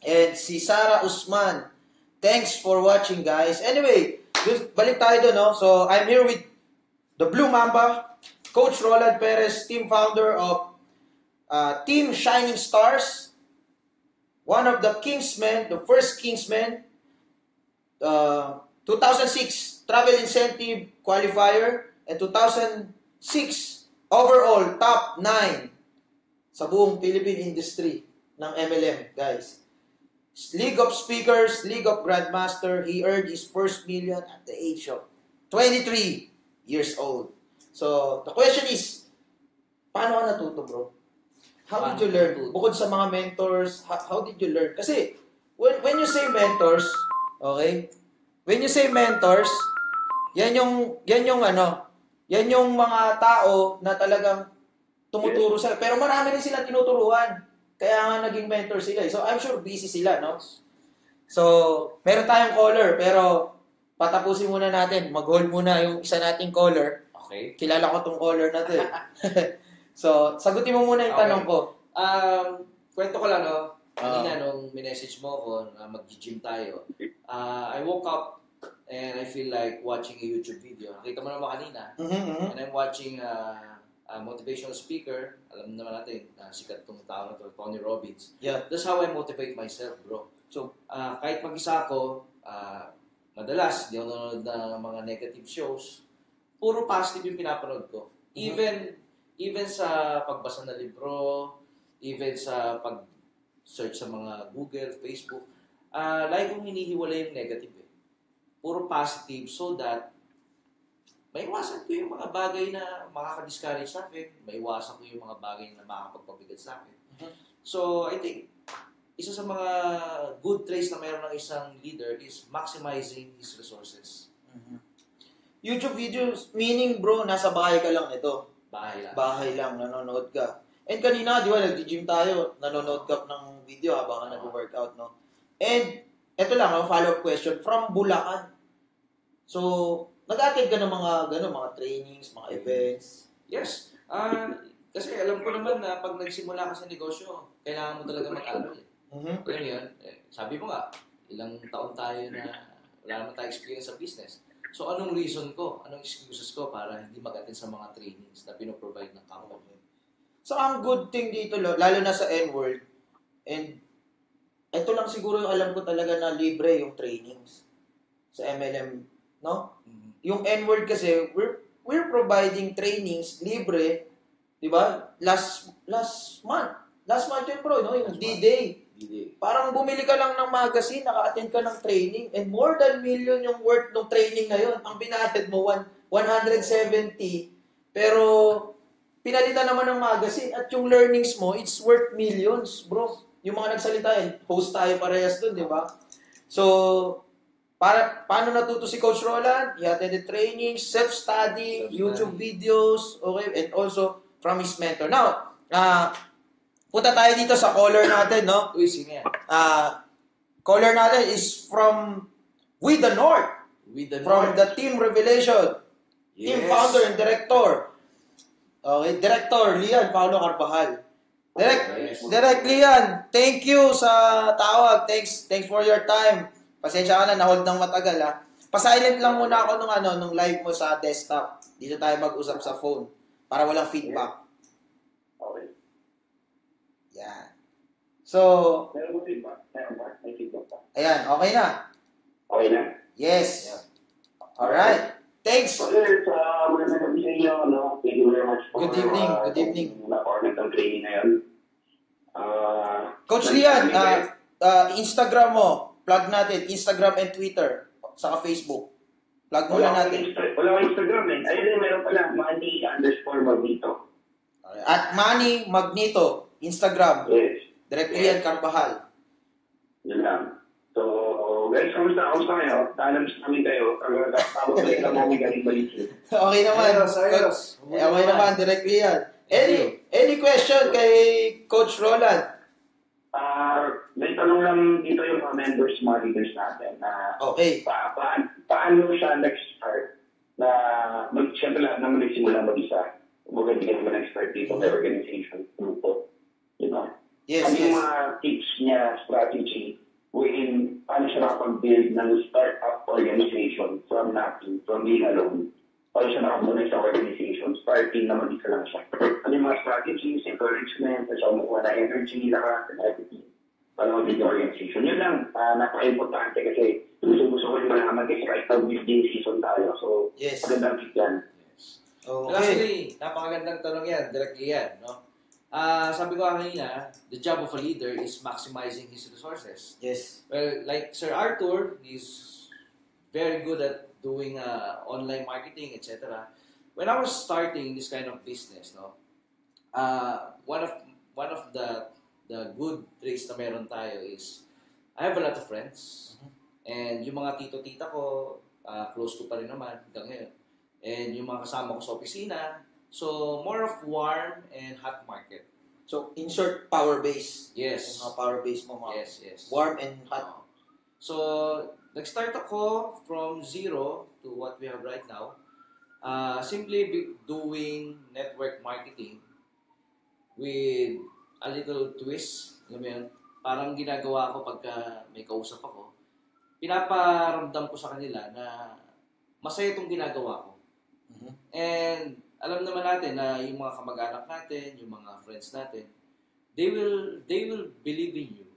and si Sarah Usman. Thanks for watching, guys. Anyway, dun- balik tayo doon, no? So, I'm here with the Blue Mamba, Coach Roland Perez, team founder of uh, Team Shining Stars, one of the Kingsmen, the first Kingsmen, uh, 2006 Travel Incentive Qualifier, and 2006 overall top 9 sa buong Philippine industry ng MLM, guys. League of Speakers, League of Grandmaster, he earned his first million at the age of 23 years old. So, the question is, paano ka natuto, bro? How did you learn? Bukod sa mga mentors, how, how did you learn? Kasi, when, when you say mentors, okay? When you say mentors, yan yung, yan yung ano, yan yung mga tao na talagang tumuturo sa Pero marami rin sila tinuturuan. Kaya nga naging mentor sila. eh. So, I'm sure busy sila, no? So, meron tayong caller, pero patapusin muna natin. Mag-hold muna yung isa nating caller. Okay. Kilala ko tong caller na to eh. so, sagutin mo muna yung Okay. tanong ko. Um, kwento ko lang, no? Ah. Kanina, nung minessage mo ko na mag-gym tayo, uh, I woke up and I feel like watching a YouTube video. Nakita mo naman kanina. Mhm, mhm. And I'm watching uh, a motivational speaker. Alam naman natin, uh, sikat tong tao na to, Tony Robbins. Yeah. That's how I motivate myself, bro. So, uh, kahit mag-isa ako, uh, madalas, di ako nanonood ng mga negative shows, puro positive yung pinapanood ko. Even even sa pagbasa ng libro, even sa pag-search sa mga Google, Facebook, uh, lagi kong hinihiwalay yung negative eh. Puro positive so that maiwasan ko yung mga bagay na makaka-discourage sa akin, maiwasan ko yung mga bagay na makakapagpabigat sa akin. So, I think, isa sa mga good traits na mayroon ng isang leader is maximizing his resources. YouTube videos, meaning bro, nasa bahay ka lang ito. Bahay lang. Bahay lang, nanonood ka. And kanina, di ba, nag-gym tayo, nanonood ka ng video habang ka nag-workout, no? And, eto lang, oh, follow-up question, from Bulacan. So, nag-attend ka ng mga, gano, mga trainings, mga events. Yes. Ah, kasi alam ko naman na pag nagsimula ka sa negosyo, kailangan mo talaga mag-aral. Eh. Mhm. Alam mo yun? Eh, sabi mo nga, ilang taon tayo na Wala naman tayo experience sa business. So, anong reason ko? Anong excuses ko para hindi mag-attend sa mga trainings na pinoprovide ng company? So, ang good thing dito, lo- lalo na sa N-World, and ito lang siguro yung alam ko talaga na libre yung trainings sa MLM, no? Yung N-World kasi, we're, we're providing trainings libre, di ba? Last, last month. Last month yun, bro, no? Yung D-Day. Hindi. Parang bumili ka lang ng magazine, naka-attend ka ng training, and more than million yung worth ng training na yun. Ang binayad mo, one, 170, pero pinalitan naman ng magazine at yung learnings mo, it's worth millions, bro. Yung mga nagsalita, eh, host tayo parehas dun, di ba? So, para, paano natuto si Coach Roland? He attended training, self-study, YouTube videos, okay, and also from his mentor. Now, ah, punta tayo dito sa caller natin, no? Uy, yan? Ah, caller natin is from With the North. With the From North. the Team Revelation. Team Yes. founder and director. Okay, director Lian Paulo Carvajal. Direct, Yes. Direct Lian, thank you sa tawag. Thanks, thanks for your time. Pasensya ka na, na-hold ng matagal ha. Pa-silent lang muna ako nung ano, nung live mo sa desktop. Dito tayo mag-usap sa phone para walang feedback. Okay. Yan. So, Meron mo feedback? Meron ba? May feedback pa? ayan, okay na. Okay na. Yes. Alright. Thanks. Sir, sa gabi sa inyo, no? Thank you very much for Good evening, uh, good evening. na-order ng training na yun. Uh, Coach Lian, ah, ah, Instagram mo, plug natin, Instagram and Twitter, saka Facebook. Plug muna wala natin. Insta- wala akong Instagram eh. Ayun din, meron pala, money underscore magnito. At Manny Magnito, Instagram. Yes. Direct Lian Carvajal. Yun lang. So, guys, kamusta? Kamusta kayo? Alam sa namin kayo. Tapos balik lang namin galing balik. Okay naman. Ayos, ayos. Eh, okay naman, Direct Lian. Any, any question kay Coach Roland? Ah, may tanong lang dito yung mga members, mga leaders natin na Okay. pa, pa, paano siya nag-start na mag, siyempre lahat naman nagsimula mag-isa. Kumbaga, hindi ka naman expert dito sa organization, grupo. You know? Yes, ano yung yes. mga tips niya, strategy, wherein paano siya nakapag-build ng startup organization from nothing, from being alone. Paano siya nakamunay sa organization, starting na mag-isa lang siya. Ano yung mga strategies, encouragement, at siya kumukuha na energy, lakas, and everything. Mag-build yung organization. Yun lang, uh, napaka-importante kasi gusto-gusto ko yung malaman kasi right now, building season tayo. So, Yes. magandang tip yan. Okay. Actually, napakagandang tanong yan, directly yan, no? Ah, sabi ko kanina, the job of a leader is maximizing his resources. Yes. Well, like Sir Arthur, he's very good at doing uh, online marketing, etc. When I was starting this kind of business, no, uh, one of one of the the good traits na meron tayo is I have a lot of friends. And yung mga tito-tita ko, uh, close ko pa rin naman hanggang ngayon. And yung mga kasama ko sa opisina, so more of warm and hot market. So, in short, power base. Yes. Yung mga power base mo, mga Yes, yes. warm and hot. So, nag-start ako from zero to what we have right now. Uh, simply doing network marketing with a little twist. Alam mo yun? Parang ginagawa ko pagka may kausap ako. Pinaparamdam ko sa kanila na masaya itong ginagawa ko. And alam naman natin na yung mga kamag-anak natin, yung mga friends natin, they will they will believe in you.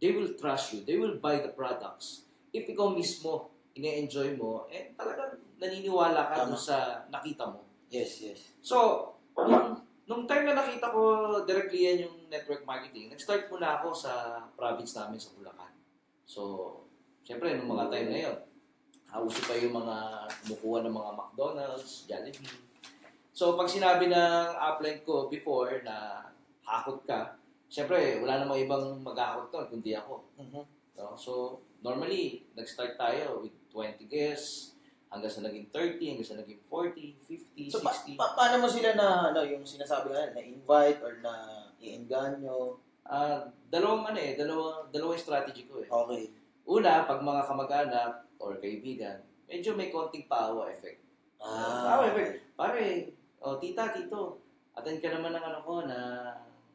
They will trust you. They will buy the products. If ikaw mismo ine-enjoy mo, eh talagang naniniwala ka Tama. sa nakita mo. Yes, yes. So, nung, nung time na nakita ko directly yan yung network marketing, nag-start muna ako sa province namin sa Bulacan. So, syempre, nung mga time na yun, hauso pa yung mga kumukuha ng mga McDonald's, Jollibee. So, pag sinabi ng upline ko before na hakot ka, syempre, wala namang ibang maghahakot doon kundi ako. No? So, normally, nag-start tayo with 20 guests, hanggang sa naging 30, hanggang sa naging 40, 50, So, pa- 60. pa- paano mo sila na, ano, yung sinasabi nga, na-invite or na i-enganyo? Ah, dalawang ano eh, dalawang, dalawang strategy ko eh. Okay. Una, pag mga kamag-anak or kaibigan, medyo may konting pawa effect. Ah, Pawa effect. Pare, oh, tita, tito, attend ka naman ng ano ko na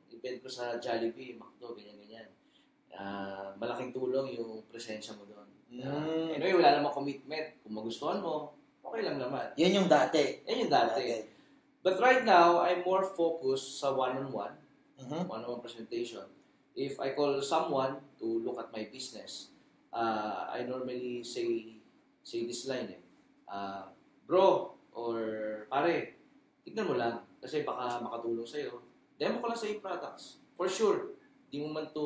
event ko sa Jollibee, McDo, ganyan-ganyan. Ah, malaking tulong yung presensya mo doon. Mm. Anyway, wala namang commitment. Kung magustuhan mo, okay lang naman. Yan yung dati. Yan yung dati. But right now, I'm more focused sa one-on-one, Mhm. one-on-one presentation. If I call someone to look at my business, uh, I normally say say this line eh, uh, bro or pare, tignan mo lang kasi baka makatulong sa'yo. Demo ko lang sa yung products. For sure, di mo man to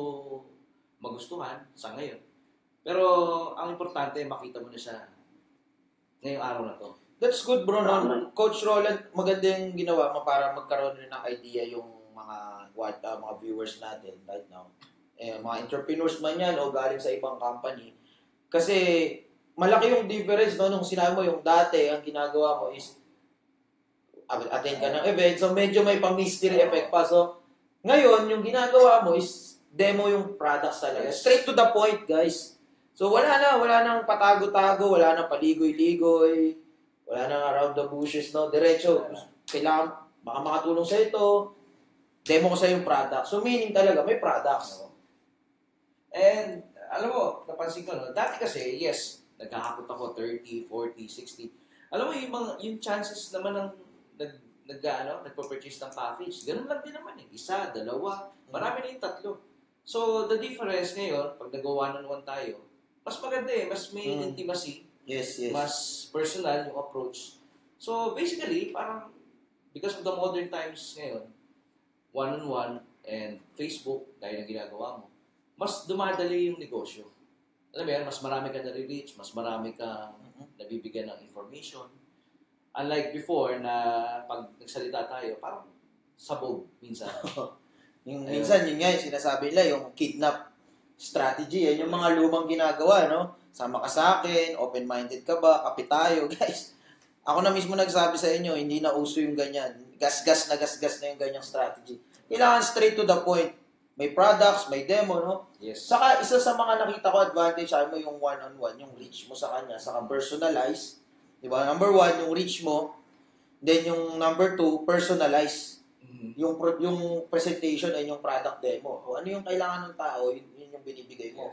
magustuhan sa ngayon. Pero ang importante, makita mo na siya ngayong araw na to. That's good bro. No? Coach Roland, maganda yung ginawa mo para magkaroon rin ng idea yung mga what uh, mga viewers natin right now. Eh, mga entrepreneurs man yan o galing sa ibang company. Kasi malaki yung difference no nung sinabi mo yung dati ang ginagawa mo is attend ka ng event so medyo may pang mystery effect pa so ngayon yung ginagawa mo is demo yung products talaga straight to the point guys so wala na. Wala nang patago-tago. Wala nang paligoy-ligoy. Wala nang around the bushes no? Diretso kailangan baka makatulong sa ito. Demo ko sa yung product. So meaning talaga may products. And, alam mo, napansin ko, no? dati kasi, yes, nagkakakot ako 30, 40, 60. Alam mo, yung, mga, yung chances naman ng nag, nag, ano, nagpo-purchase ng package, ganun lang din naman eh. Isa, dalawa, marami na yung tatlo. So, the difference ngayon, pag nagawa ng one tayo, mas maganda eh, mas may Mm. intimacy, yes yes mas personal yung approach. So, basically, parang, because of the modern times ngayon, one-on-one and Facebook, dahil ang ginagawa mo, mas dumadali yung negosyo. Alam mo yan, mas marami ka na-reach, mas marami ka nabibigyan ng information. Unlike before na pag nagsalita tayo, parang sabog minsan. Yung minsan, yun nga, yung sinasabi nila, yung kidnap strategy, yan yung mga lumang ginagawa, no? Sama ka sa akin, open-minded ka ba, kape tayo, guys. Ako na mismo nagsabi sa inyo, hindi na uso yung ganyan. Gas-gas na gas-gas na yung ganyang strategy. Kailangan straight to the point. May products, may demo, no? Yes. Saka, isa sa mga nakita ko advantage, sabi mo yung one-on-one, yung reach mo sa kanya, saka personalize. Di ba? Number one, yung reach mo. Then, yung number two, personalize yung pro- yung presentation ay yung product demo. O ano yung kailangan ng tao, yun, yun yung binibigay mo.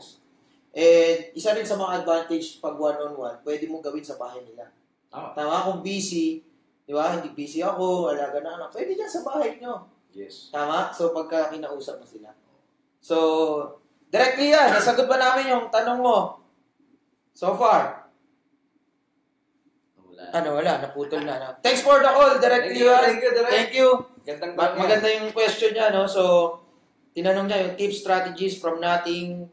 And isa rin sa mga advantage pag one-on-one, pwede mo gawin sa bahay nila. Tama. Tama kung busy, di ba? Hindi busy ako, alaga na anak. Pwede dyan sa bahay nyo. Yes. Tama? So pagka kinausap mo sila. So, directly yan. Nasagot ba namin yung tanong mo? So far? Wala. Ano, wala. Naputol na. Thanks for the call, directly. Thank you, ah. thank you, direct. Thank you. Gandang Ma- tanong yan. maganda yung question niya, no? So, tinanong niya yung tips, strategies from nothing.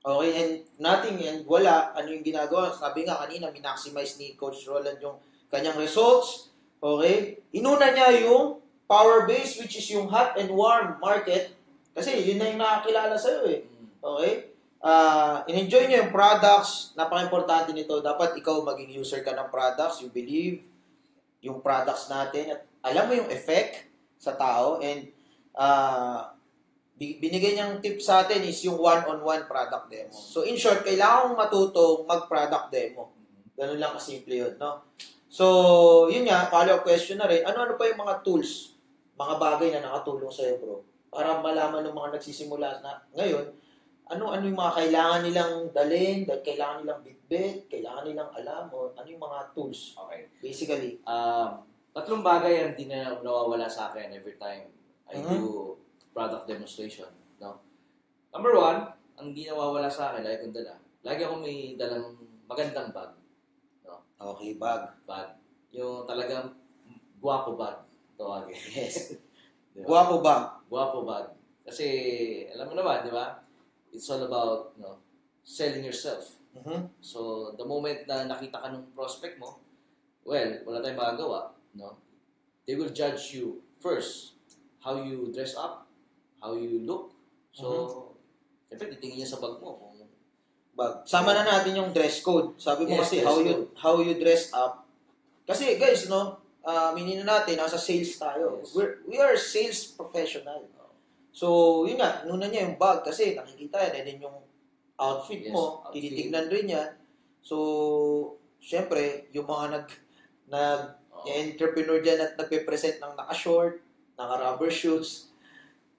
Okay, and nothing and wala. Ano yung ginagawa? Sabi nga kanina, minaximize ni Coach Roland yung kanyang results. Okay? Inuna niya yung power base, which is yung hot and warm market. Kasi yun na yung nakakilala sa'yo eh. Okay? Uh, in-enjoy niyo yung products. Napaka-importante nito. Dapat ikaw maging user ka ng products. You believe yung products natin. At alam mo yung effect sa tao. And uh, bi- binigay niyang tip sa atin is yung one-on-one product demo. So in short, kailangan mong matutong mag-product demo. Ganun lang kasimple yun, no? So, yun nga, follow-up question na rin. Ano-ano pa yung mga tools, mga bagay na nakatulong sa'yo, bro? Para malaman ng mga nagsisimula na ngayon, ano-ano yung mga kailangan nilang dalhin, kailangan nilang bitbit, kailangan nilang alam, o ano yung mga tools, Okay. basically. Um, tatlong bagay ang di na nawawala sa akin every time I Mhm. do product demonstration. No? Number one, ang di nawawala sa akin, lagi kong dala. Lagi ako may dalang magandang bag. No? Okay, bag. Bag. Yung talagang guwapo bag. Tawagin. Yes. Di ba? Guwapo bag. Guwapo bag. Kasi, alam mo naman, di ba? It's all about, you know, selling yourself. Mhm. So, the moment na nakita ka ng prospect mo, well, wala tayong magagawa, no? They will judge you first, how you dress up, how you look. So, siyempre, titingin niya sa bag mo. Kung, bag. Sama na natin yung dress code. Sabi mo Yes, kasi how you code. how you dress up. Kasi guys, no, uh, na natin nasa sales tayo. Yes. We're, we are sales professional. So, yun nga, nuna niya yung bag kasi nakikita yan and then yung outfit Yes, mo, outfit. tinitignan rin yan. So, syempre, yung mga nag nag entrepreneur dyan at nagpe-present ng naka-short, naka-rubber shoes,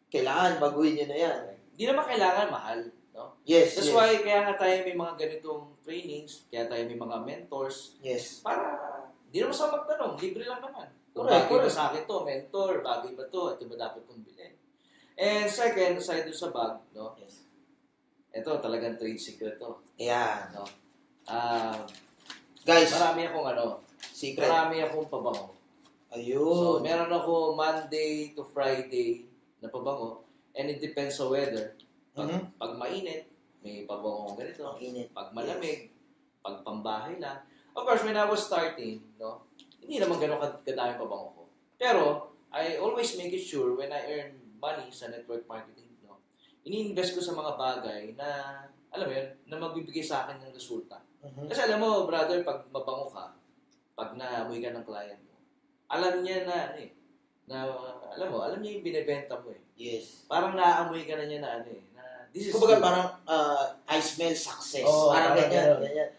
kailangan baguhin nyo na yan. Hindi naman kailangan mahal, no? Yes, That's yes. why kaya nga tayo may mga ganitong trainings, kaya tayo may mga mentors, Yes. para di naman sa magtanong, libre lang naman. Kung Correct, bagay ba correct. sa akin to, mentor, bagay ba to, ito ba dapat kong bilhin. And second, aside dun sa bag, no? Yes. Ito talagang trade secret to. Ayan. No? Ah, Guys, marami akong ano, secret. marami akong pabango. So, Ayun. meron ako Monday to Friday na pabango and it depends sa weather. Pag, Mhm. pag mainit, may pabango akong ganito. Ang init. Pag malamig, pag pambahay na. Of course, when I was starting, no, hindi naman ganun kad- kadaming pabango ko. Pero, I always make it sure when I earn money sa network marketing, no, ini-invest ko sa mga bagay na, alam mo yun, na magbibigay sa akin ng resulta. Mhm. Kasi alam mo, brother, pag mabango ka, pag naamoy ka ng client mo, alam niya na, ano eh, na, alam mo, alam niya yung binibenta mo eh. Yes. Parang naaamoy ka na niya na, ano eh, na, this is Kumbaga parang uh, I smell success. Oo, parang parang ganyan, ganyan.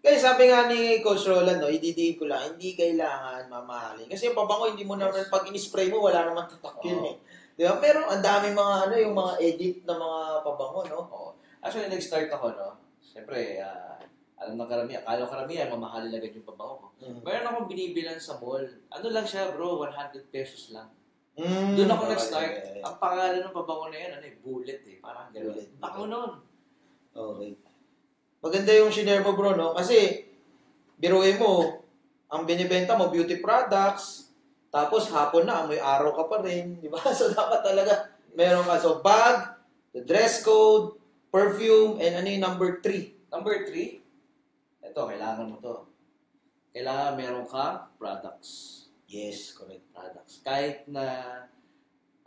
Kaya sabi nga ni Coach Roland, no, ididiin ko lang, hindi kailangan mamahalin. Kasi yung pabango, hindi mo naman, pag in-spray mo, wala naman tatak yun Oo. eh. Di ba? Pero ang daming mga, ano, yung mga edit na mga pabango, no? Oo. Actually, nag-start ako, no? Siyempre, ah, alam ng karamihan, akala karamihan, mamahalin agad yung pabango ko. Mm. Meron akong binibilan sa mall. Ano lang siya, bro? 100 pesos lang. Mm. Doon ako Okay, nag-start. okay, okay. Ang pangalan ng pabango na yan, ano eh, bullet eh. Parang gano'n. Bullet. Bako nun. Okay. Maganda yung share mo, bro, no? Kasi, biruin mo, ang binibenta mo, beauty products, tapos hapon na, amoy araw ka pa rin, di ba? So, dapat talaga, meron ka. So, bag, the dress code, perfume, and ano yung number three? Number three, ito, kailangan mo to. Kailangan meron kang products. Yes, correct. Products. Kahit na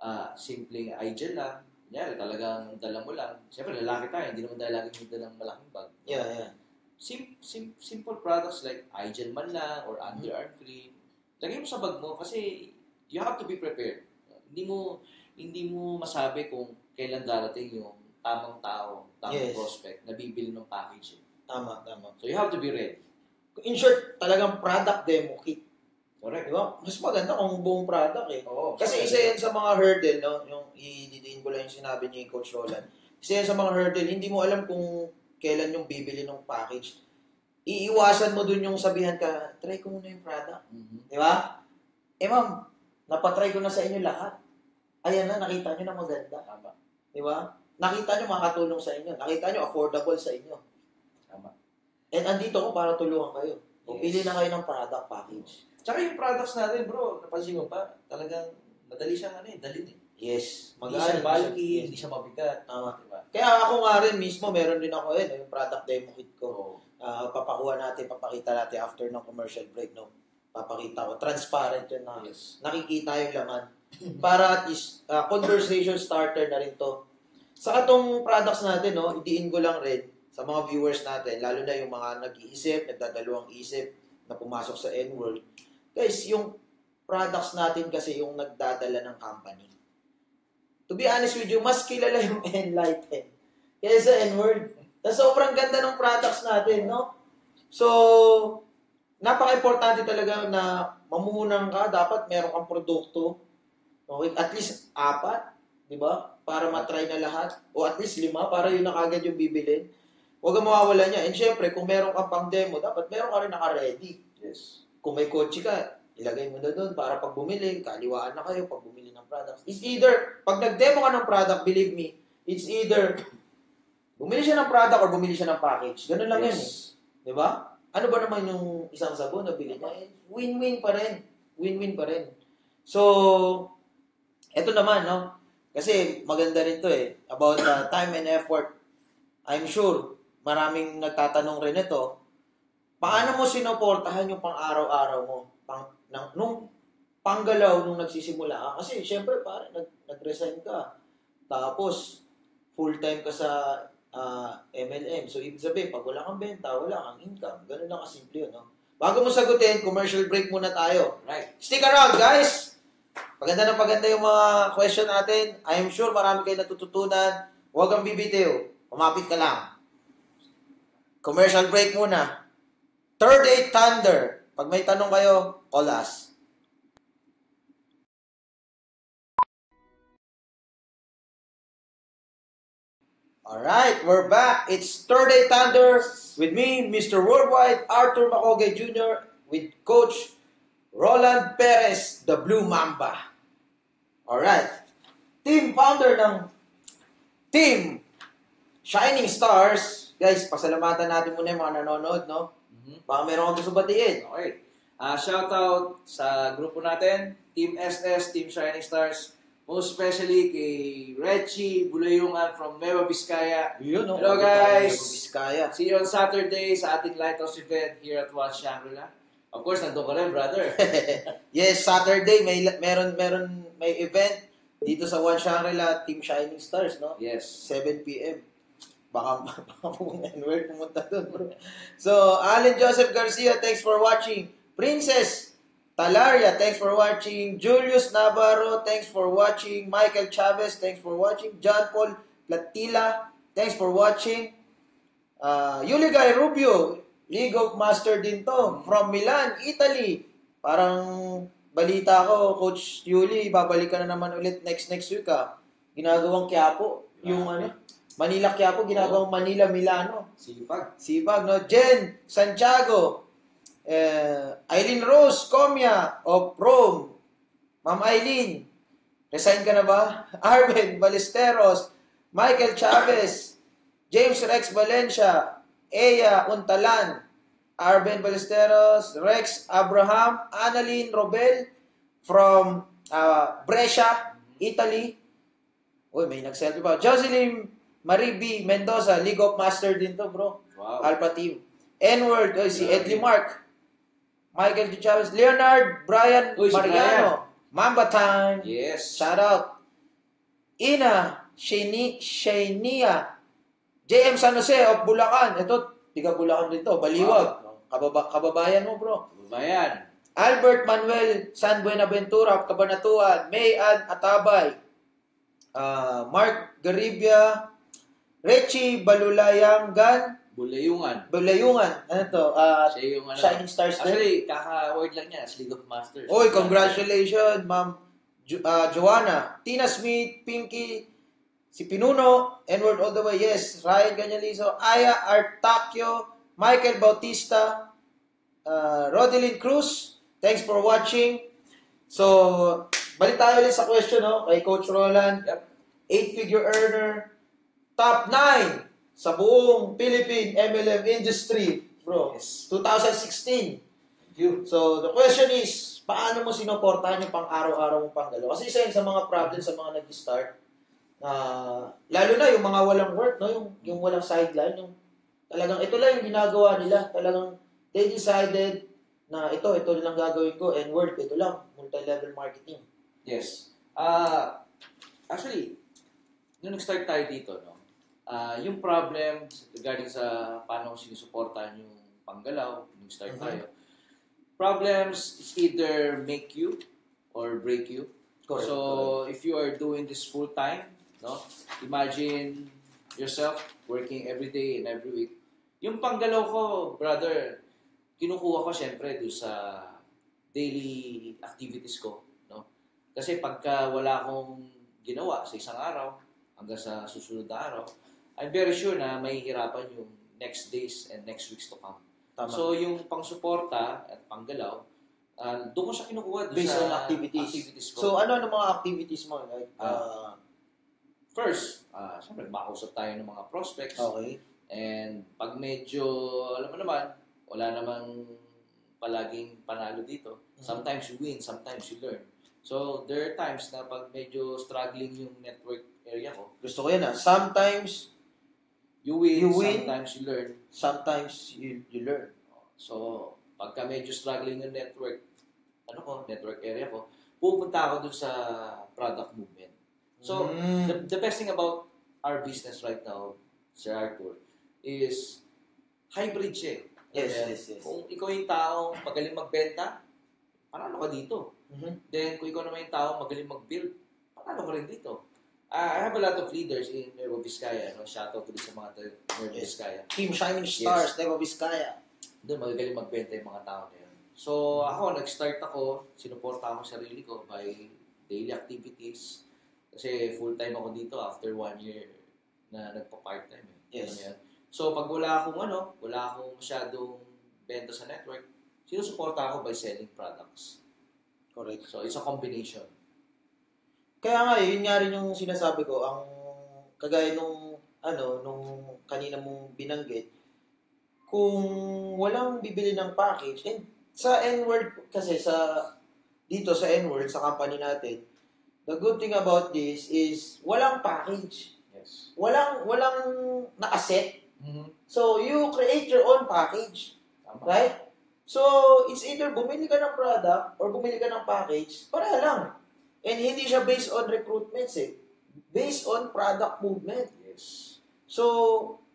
ah simpleng IG lang, kunyari talagang dala mo lang. Siyempre, lalaki tayo, hindi naman tayo laging may dalang malaking bag. Yeah, yeah. Sim, sim, simple products like IG man lang or underarm cream. Lagay mo sa bag mo kasi you have to be prepared. Hindi mo hindi mo masabi kung kailan darating yung tamang tao, tamang Yes. prospect na bibili ng package. Tama, tama. So you have to be ready. In short, talagang product demo kit. Correct. Di ba? Mas maganda kung buong product eh. Oo. Kasi isa yan sa mga hurdle, no? Yung ididiin ko lang yung sinabi ni Coach Roland. Isa yan sa mga hurdle, hindi mo alam kung kailan yung bibili ng package. Iiwasan mo dun yung sabihan ka, try ko muna yung product. Mhm. Di ba? Eh ma'am, napatry ko na sa inyo lahat. Ayan na, nakita nyo na maganda. Tama. Di ba? Nakita nyo makatulong sa inyo. Nakita nyo affordable sa inyo. And andito ko para tulungan kayo. O Yes. pili na kayo ng product package. Tsaka yung products natin, bro, napansin mo pa, talagang madali siyang ano eh, dalhin eh. Yes. Hindi siya bulky, Yes. hindi siya mabigat. Tama. Diba? Kaya ako nga rin mismo, meron din ako eh, yung product demo kit ko. Oo. Ah, papakuha natin, papakita natin after ng commercial break, no? Papakita ko. Transparent yun na. Yes. Nakikita yung laman. Para at least, ah, conversation starter na rin to. Sa atong products natin, no, idiin ko lang rin sa mga viewers natin, lalo na yung mga nag-iisip, nagdadalawang isip, na pumasok sa N-World. Guys, yung products natin kasi yung nagdadala ng company. To be honest with you, mas kilala yung Enlighten kaysa N-Word. Tapos sobrang ganda ng products natin, no? So, napaka-importante talaga na mamuhunan ka, dapat meron kang produkto. Okay? At least apat, di ba? Para matry na lahat. O at least lima, para yun na kagad yung bibilin. Huwag kang mawawala niya. And syempre, kung meron kang pang demo, dapat meron ka rin naka-ready. Yes. Kung may kotse ka, ilagay mo na doon para pag bumili, kaliwaan na kayo pag bumili ng products. It's either, pag nag-demo ka ng product, believe me, it's either bumili siya ng product or bumili siya ng package. Ganun lang yan eh. Yes. Di ba? Ano ba naman yung isang sabon na bili niya? Eh, win-win pa rin. Win-win pa rin. So, eto naman, no? Kasi maganda rin to eh. About the time and effort. I'm sure, maraming nagtatanong rin ito. Paano mo sinuportahan yung pang-araw-araw mo? Pang, nang, nung panggalaw nung nagsisimula ka? Kasi syempre, pare, nag, nag-resign ka. Tapos, full-time ka sa ah, MLM. So, ibig sabihin, pag wala kang benta, wala kang income. Ganun lang kasimple yun, no? Bago mo sagutin, commercial break muna tayo. Right. Stick around, guys! Paganda ng paganda yung mga question natin. I am sure marami kayo natututunan. Huwag kang bibitiw. Kumapit ka lang. Commercial break muna. Third Eight Thunder. Pag may tanong kayo, call us. Alright, we're back. It's Third Day Thunder with me, Mr. Worldwide, Arthur Macoge Jr., with Coach Roland Perez, the Blue Mamba. Alright. Team founder ng Team Shining Stars. Guys, pasalamatan natin muna yung mga nanonood, no? Baka meron kang gusto batiin. Okay. Ah, shoutout sa grupo natin, Team SS, Team Shining Stars. Most especially kay Reggie Bulayungan from Nueva Vizcaya. Yun, no? Hello guys! Biskaya. See you on Saturday sa ating Lighthouse event here at One Shangri-La. Of course, nandun ka rin, brother. yes, Saturday may meron meron may event dito sa One Shangri-La Team Shining Stars, no? Yes. 7 p.m. Baka baka pong N-word pumunta doon, bro. So, Allen Joseph Garcia, thanks for watching. Princess Talaria, thanks for watching. Julius Navarro, thanks for watching. Michael Chavez, thanks for watching. John Paul Platila, thanks for watching. Uh, Yuligay Rubio, League of Master din to, from Milan, Italy. Parang balita ko, Coach Yuli, babalik ka na naman ulit next next week ah. Ginagawang Quiapo, yung ano, Manila Quiapo, ginagawang Manila Milano. Sipag. Sipag, no? Jen Santiago, eh, Eileen Rose Comia of Rome. Ma'am Eileen, resign ka na ba? Arvin Ballesteros, Michael Chavez, James Rex Valencia, Eya Untalan, Arben Ballesteros, Rex Abraham, Annalyn Robel from uh, Brescia, Italy. Uy, may nag-selfie pa. Jocelyn Marie B. Mendoza, League of Master din to, bro. Wow. Alpha Team. N-word, oy, si Edley Mark. Michael D. Chavez, Leonard, Brian Uy, si Mariano, Mamba Time, Yes. shout out. Ina, Shani, Shania, JM San Jose of Bulacan. Ito, tiga Bulacan din to, Baliwag. Kababa, kababayan mo, bro. Bayan. Albert Manuel San Buenaventura of Cabanatuan, May Ann Atabay, ah, Mark Garibia, Richie Balulayangan, Bulayungan. Bulayungan, ano to, ah, Siya yung ano. Shining Stars din. Actually, kaka-award lang niya sa League of Masters. Oy, congratulations, Ma'am Jo- ah, Joanna. Tina Smith, Pinky, si Pinuno, Edward all the way, yes. Ryan Ganyalizo, Aya Artakyo, Michael Bautista, uh, Rodelyn Cruz. Thanks for watching. So, balik tayo ulit sa question, no? Kay Coach Roland. Eight-figure earner. Top 9 sa buong Philippine MLM industry. Bro, 2016. So, the question is, paano mo sinuportahan yung pang-araw-araw mong panggalaw? Kasi isa yun sa mga problems sa mga nag-start. Ah, lalo na yung mga walang work, no? yung, yung walang sideline, yung talagang ito lang yung ginagawa nila. Talagang they decided na ito, ito lang gagawin ko and work, ito lang, multi-level marketing. Yes. Ah, actually, nung nag-start tayo dito, no, ah yung problem regarding sa paano sinusuportahan yung panggalaw, nung start Mhm. tayo, problems is either make you or break you. Correct, so, if you are doing this full time, no, imagine yourself working every day and every week. Yung panggalaw ko, brother, kinukuha ko syempre doon sa daily activities ko, no? Kasi pagka wala akong ginawa sa isang araw hanggang sa susunod na araw, I'm very sure na mahihirapan yung next days and next weeks to come. Tama. So yung pangsuporta at panggalaw, uh, doon ko siya kinukuha doon Based sa on activities. activities ko. So, ano ang mga activities mo? Like, ah, First, uh, siyempre, makausap tayo ng mga prospects. okay. And pag medyo, alam mo naman, wala namang palaging panalo dito. Mm-hmm. Sometimes you win, sometimes you learn. So, there are times na pag medyo struggling yung network area ko, Gusto ko yan ah. Sometimes, you win, You win. sometimes you learn. sometimes you, you learn. So, pagka medyo struggling yung network, ano ko, network area ko, pupunta ako dun sa product movement. So, Mm. the, the best thing about our business right now, Sir Arthur, is hybrid siya. eh. Yes, Ayan. yes, yes. Kung ikaw yung taong magaling magbenta, panalo ka dito. Mhm. Then, kung ikaw naman yung taong magaling mag-build, panalo ka rin dito. Ah, I have a lot of leaders in Nueva Vizcaya. No? Shoutout to sa mga taga Nueva Yes. Vizcaya. Team Shining Stars, Nueva Vizcaya. Doon magagaling magbenta yung mga tao na yun. So, ako, nag-start ako, sinuporta ako sarili ko by daily activities. Kasi full-time ako dito after one year na nagpa-part-time eh. Yes. Alam mo yan? So, pag wala akong ano, wala akong masyadong benta sa network, sinusuporta ako by selling products. Correct. So, it's a combination. Kaya nga, yun nga rin yung sinasabi ko, ang kagaya nung, ano, nung kanina mong binanggit, kung walang bibili ng package, and sa N-word kasi, sa, dito sa N-word, sa company natin, the good thing about this is, walang package. Yes. Walang, walang nakaset. Mhm. So, you create your own package. Tama. Right? So, it's either bumili ka ng product or bumili ka ng package, para lang. And hindi siya based on recruitments eh. Based on product movement. Yes. So,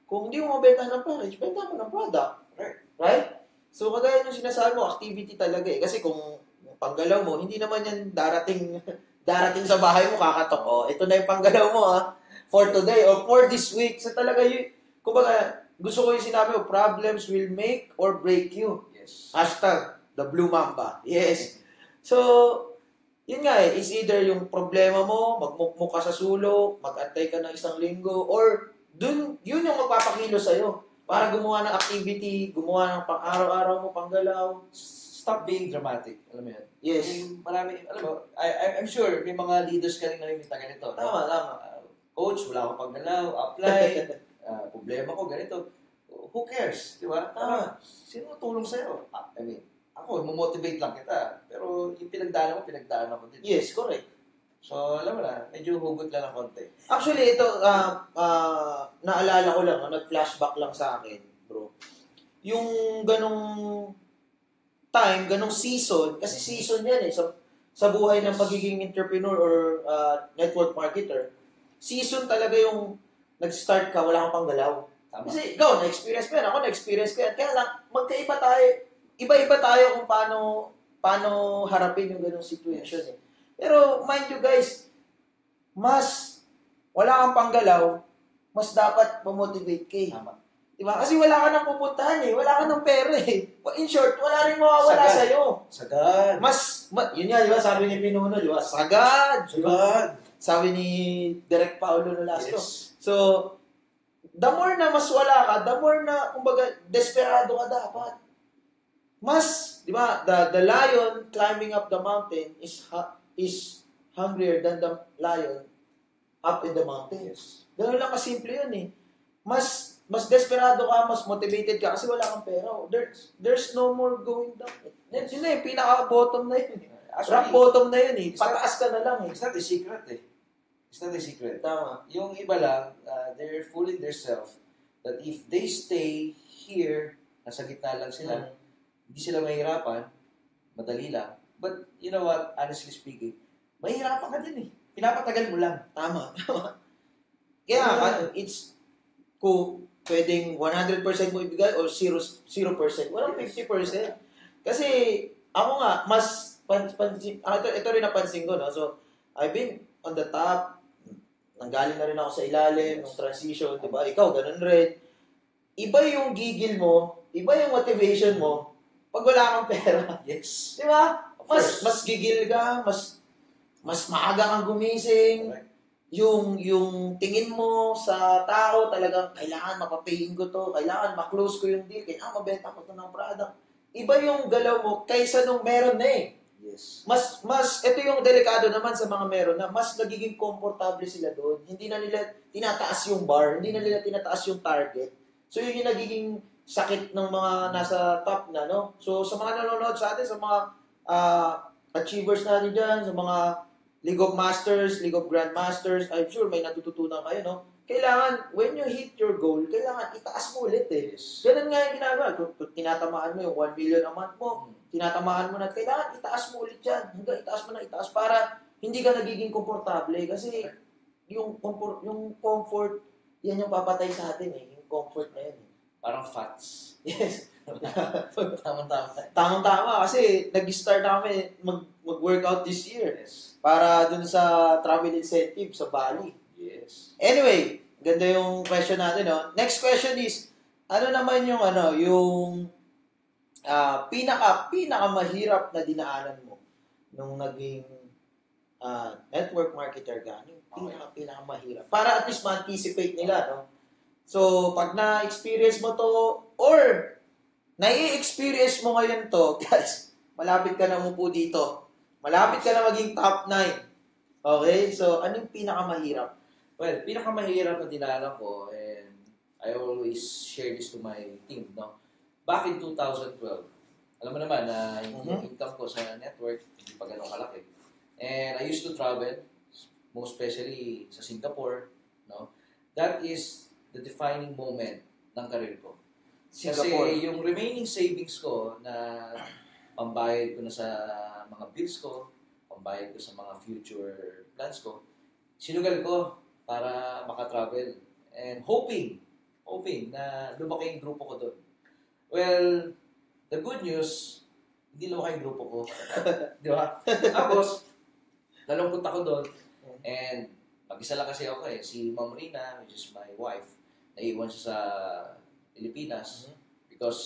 kung hindi mo mabenta ng package, benta mo ng product. Right. Right? So, kagaya nung sinasabi mo, activity talaga eh. Kasi kung panggalaw mo, hindi naman yan darating darating sa bahay mo, kakatok. Oh, ito na yung panggalaw mo ah. For today or for this week. So, talaga yun. Kumbaga, gusto ko yung sinabi mo, problems will make or break you. Yes. Hashtag, the blue mamba. Yes. So, yun nga eh, is either yung problema mo, magmukmuk ka sa sulok, mag-antay ka ng isang linggo, or dun, yun yung magpapakilo sa'yo. Para gumawa ng activity, gumawa ng pang-araw-araw mo, panggalaw. Stop being dramatic. Alam mo yan? Yes. Yung marami, alam mo, I, I'm sure may mga leaders ka rin namimita ganito. Tama, tama. Ah, coach, wala akong paggalaw, apply, ah, problema ko, ganito. Who cares? Di ba? Tama. Sino tulong sa'yo? Ah, I mean, ako, motivate lang kita. Pero yung pinagdaanan ko, pinagdaanan ko din. Yes, correct. So, alam mo na, medyo hugot lang ng konti. Actually, ito, ah ah, naalala ko lang, ah, nag-flashback lang sa akin, bro. Yung ganong time, ganong season, kasi season yan eh, sa, sa buhay ng pagiging entrepreneur or ah, network marketer, season talaga yung nag-start ka, wala kang panggalaw. Tama. Kasi ikaw, na-experience ko yan, ako na-experience ko yan. Kaya lang, magkaiba tayo, iba-iba tayo kung paano, paano harapin yung ganong situation eh. Pero mind you guys, mas wala kang panggalaw, mas dapat mamotivate ka eh. Tama. Diba? Kasi wala ka nang pupuntahan eh. Wala ka nang pera eh. In short, wala rin mawawala Sagad. sa'yo. Sagad. Mas, ma, yun nga, di ba? Sabi ni Pinuno, di ba? Sagad. Sagad. Sabi ni Direk Paulo Nolasco. Yes. So, the more na mas wala ka, the more na, kumbaga, desperado ka dapat. Mas, di ba, the, the lion climbing up the mountain is ha- is hungrier than the lion up in the mountain. Yes. Ganun lang kasimple yun eh. Mas, mas desperado ka, mas motivated ka kasi wala kang pera. There's, there's no more going down. Yun, yun na yung pinaka-bottom na yun eh. Rock bottom na yun eh. Pataas ka na lang eh. It's not a secret eh. It's not a secret. Tama. Yung iba lang, uh, they're fooling themselves that if they stay here, nasa gitna lang sila, Mm. Hindi sila mahirapan, madali lang. But, you know what, honestly speaking, mahirapan ka din eh. Pinapatagal mo lang. Tama. Tama. Kaya, ano, it's, kung pwedeng 100% mo ibigay or 0%, 0%, walang 50%. Kasi, ako nga, mas, pan, pansin, ah, ito, ito rin napansin ko, no? So, I've been on the top, nanggaling na rin ako sa ilalim, ng transition, di ba? Ikaw, ganun rin. Iba yung gigil mo, iba yung motivation mo, pag wala kang pera. Yes. Di ba? Mas, mas gigil ka, mas, mas maaga kang gumising, Correct. yung yung tingin mo sa tao talagang kailangan mapapayin ko to, kailangan ma-close ko yung deal, kailangan mabenta ko to ng product. Iba yung galaw mo kaysa nung meron na eh. Yes. Mas mas ito yung delikado naman sa mga meron na mas nagiging komportable sila doon. Hindi na nila tinataas yung bar, hindi na nila tinataas yung target. So yun yung nagiging sakit ng mga nasa top na, no? So sa mga nanonood sa atin, sa mga ah, achievers natin dyan, sa mga League of Masters, League of Grandmasters, I'm sure may natututunan kayo, no? Kailangan, when you hit your goal, kailangan itaas mo ulit eh. Ganun nga yung ginagawa. Kung, kung tinatamaan mo yung 1 million a month mo, tinatamaan mo na, kailangan itaas mo ulit yan. Hanggang itaas mo na itaas para hindi ka nagiging komportable. Kasi yung comfort, yung comfort, yan yung papatay sa atin eh. Yung comfort na yan eh. Parang fats. Yes. Tama-tama. Tamang-tama kasi nag-start na kami mag, mag-workout this year Yes. para dun sa travel incentive sa Bali. Yes. Anyway, ganda yung question natin, no? Next question is, ano naman yung ano, yung ah, pinaka pinaka mahirap na dinaanan mo nung naging ah, network marketer ka, ano yung pinaka, pinaka mahirap. Para at least ma-anticipate nila, no? So, pag na-experience mo to, or nai-experience mo ngayon to, guys, malapit ka na umupo dito. Malapit ka na maging top 9. Okay? So, ano yung pinakamahirap? Well, pinakamahirap na dinala ko, and I always share this to my team, no? Back in 2012, alam mo naman na yung Mhm. income ko sa network, hindi pa ganun kalaki. And I used to travel, most especially sa Singapore, no? That is the defining moment ng career ko. Singapore. Kasi yung remaining savings ko na pambayad ko na sa mga bills ko, pambayad ko sa mga future plans ko, sinugal ko para makatravel and hoping, hoping na lumaki yung grupo ko doon. Well, the good news, hindi lumaki yung grupo ko. Di ba? Tapos, nalungkot ako doon and mag-isa lang kasi ako eh. Si Ma'am Rina, which is my wife, naiwan siya sa Pilipinas because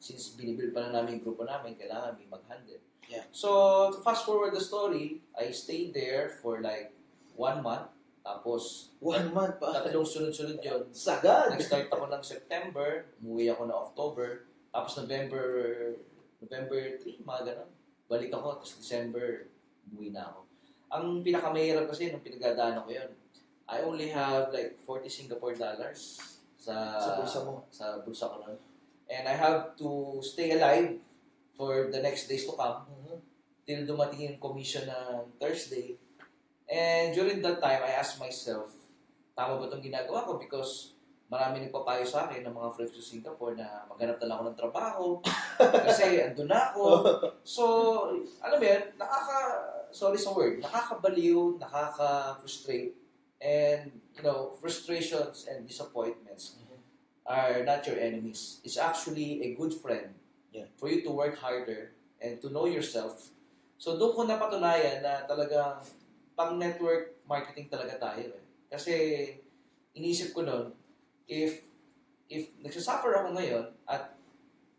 since binibuild pa na namin yung grupo namin, kailangan may mag-handle. Yeah. So, to fast forward the story, I stayed there for like one month. Tapos, One month pa. tatlong sunod-sunod yun. Sagad. Nag-start ako ng September, umuwi ako na October, tapos November, November 3, mga ganun. Balik ako, tapos December, umuwi na ako. Ang pinakamahirap kasi nung pinagdadaanan ko yun, I only have like 40 Singapore dollars sa, Sa bulsa mo. Sa bulsa ko nun. And I have to stay alive for the next days to come Mhm. till dumating yung commission ng Thursday. And during that time, I asked myself, tama ba itong ginagawa ko? Because marami nagpapayo sa akin ng mga friends sa Singapore na maghanap na lang ako ng trabaho kasi andun na ako. So, alam mo yan, nakaka, sorry sa word, nakakabaliw, nakaka-frustrate, and, you know, frustrations and disappointments are not your enemies. It's actually a good friend Yeah. for you to work harder and to know yourself. So, doon ko napatunayan na talagang pang network marketing talaga tayo eh. Kasi inisip ko noon, if if nagsasuffer ako ngayon at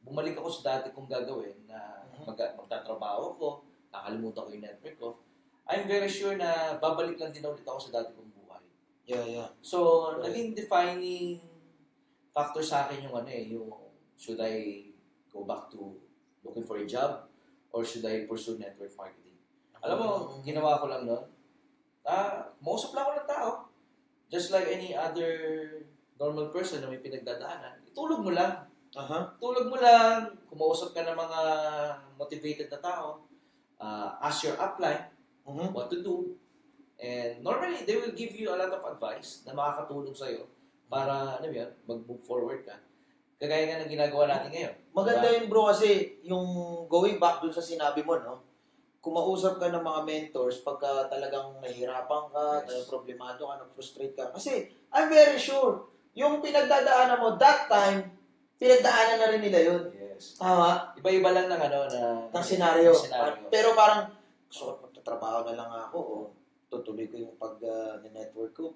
bumalik ako sa dati kong gagawin na mag, magtatrabaho ko, nakalimutan ko yung network ko, I'm very sure na babalik lang din ulit ako sa dati kong. Yeah, yeah. So, naging defining factor sa akin yung ano eh, yung should I go back to looking for a job or should I pursue network marketing? Alam mo, ginawa ko lang noon, ah, mausap lang ako ng tao. Just like any other normal person na may pinagdadaanan, itulog mo lang. Aha. Tulog mo lang, kumausap ka ng mga motivated na tao, uh, ask your upline Mhm. what to do. And normally, they will give you a lot of advice na makakatulong sa'yo para, ano yun, mag-move forward ka. Kagaya nga ng ginagawa natin ngayon. Maganda Diba? yun bro kasi yung going back dun sa sinabi mo, no? Kumausap ka ng mga mentors pagka talagang nahihirapan ka, Yes. problemado ka, nag-frustrate ka. Kasi I'm very sure, yung pinagdadaanan mo that time, pinagdaanan na rin nila yun. Yes. Tama? Iba-iba lang ng ano, na, Ng senaryo. ng senaryo. Pero parang, so, magtatrabaho na lang ako o tutuloy ko yung pag-network ko.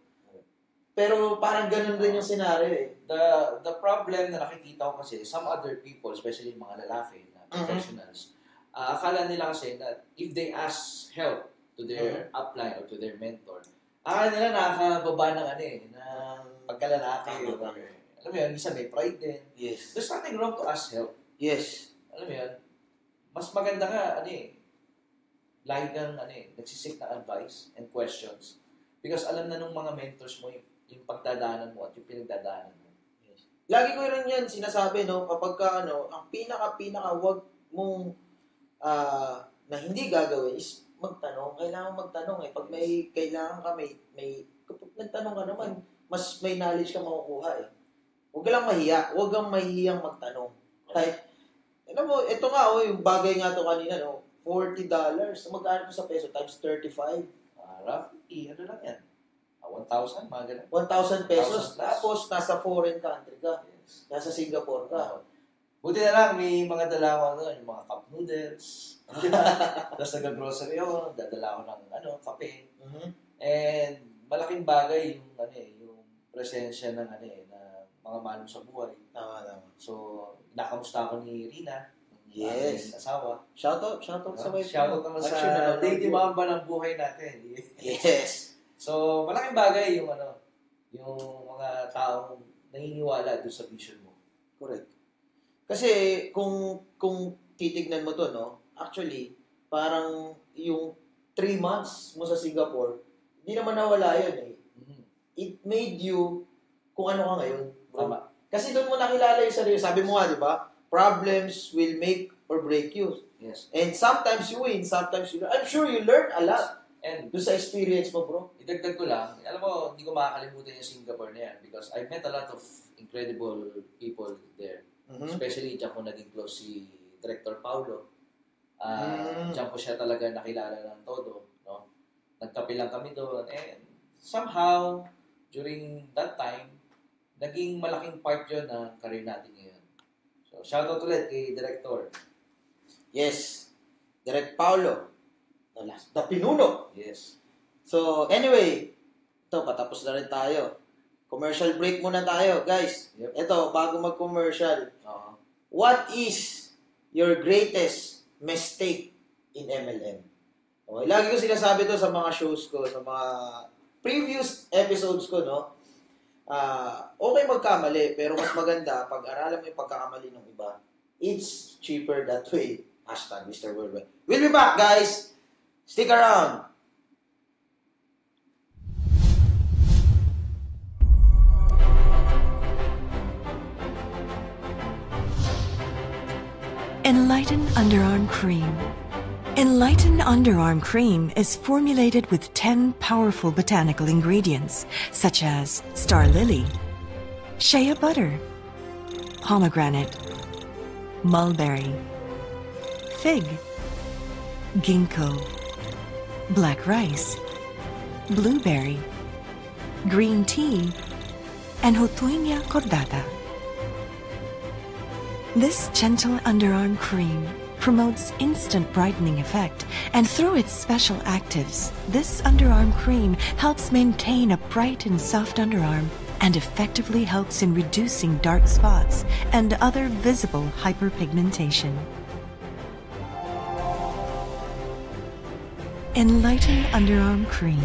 Pero parang ganun rin yung senaryo eh. the the problem na nakikita ko kasi some other people, especially yung mga lalaki na professionals, ah, akala nila kasi that if they ask help to their upline or to their mentor, akala nila nakakababa ng ano eh, ng pagkalalaki. Tama, or, alam mo yun, minsan may pride din. Yes. There's nothing wrong to ask help. Yes. Alam mo yun, mas maganda ka, ano eh, lagi kang, ano eh, nagsisik ng advice and questions. Because alam na nung mga mentors mo yung, yung pagdadaanan mo at yung pinagdadaanan mo. Lagi ko rin yan sinasabi, no? Kapag ka, ano, ang pinaka-pinaka wag mong ah, na hindi gagawin is magtanong. Kailangan magtanong eh. Pag may kailangan ka, may, may kapag nagtanong ka naman, mas may knowledge ka makukuha eh. Huwag ka lang mahiya. Huwag kang mahihiyang magtanong. Kahit, alam mo, ito nga, oh, yung bagay nga to kanina, no? $40. Magkano sa peso? Times 35. Uh, roughly, ano lang yan? Ah, 1,000, mga ganun. 1,000 pesos. 1,000 plus. Tapos, nasa foreign country ka. Yes. Nasa Singapore ka. Buti na lang, may mga dala ko ano, yung mga cup noodles. Tapos nag-grocery ako, dadala ko ng ano, kape. Mhm. And malaking bagay yung ano eh, yung presensya ng ano eh, na mga mo sa buhay. Tama, tama. So, nakamusta ako ni Rina. Yes. aking asawa. Shoutout, shoutout sa wife Shoutout mo. naman I'm sa Lady. Mamba ng buhay natin. Yes. So, malaking bagay yung ano, yung mga taong naniniwala doon sa vision mo. Correct. Kasi kung kung titignan mo to, no, actually, parang yung three months mo sa Singapore, hindi naman nawala yun eh. It made you kung ano ka ngayon. Tama. Kasi doon mo nakilala yung sarili. Sabi mo nga, di ba? Problems will make or break you. Yes. And sometimes you win, sometimes you learn. I'm sure you learn a lot And doon sa experience mo, bro. idagdag ko lang, alam mo, hindi ko makakalimutan yung Singapore na yan because I met a lot of incredible people there. Mhm. Especially diyan ko naging close si Director Paulo. Ah, Mm. Diyan ko siya talaga nakilala ng todo. No? Nagkape lang kami doon. And somehow, during that time, naging malaking part yun ng career natin. So, shoutout ulit kay Director. Yes. Direct Paulo. The last. The Pinuno. Yes. So, anyway, ito, patapos na rin tayo. Commercial break muna tayo, guys. Yep. Ito, bago mag-commercial, Oo. what is your greatest mistake in MLM? Okay, lagi ko sinasabi to sa mga shows ko, sa mga previous episodes ko, no? Ah, okay magkamali, pero mas maganda pag aralan mo yung pagkakamali ng iba. It's cheaper that way. Hashtag Mr. Worldwide. We'll be back, guys. Stick around. Enlighten Underarm Cream. Enlighten Underarm Cream is formulated with 10 powerful botanical ingredients such as star lily, shea butter, pomegranate, mulberry, fig, ginkgo, black rice, blueberry, green tea, and Hotuinia cordata. This gentle underarm cream promotes instant brightening effect and through its special actives, this underarm cream helps maintain a bright and soft underarm and effectively helps in reducing dark spots and other visible hyperpigmentation. Enlighten Underarm Cream.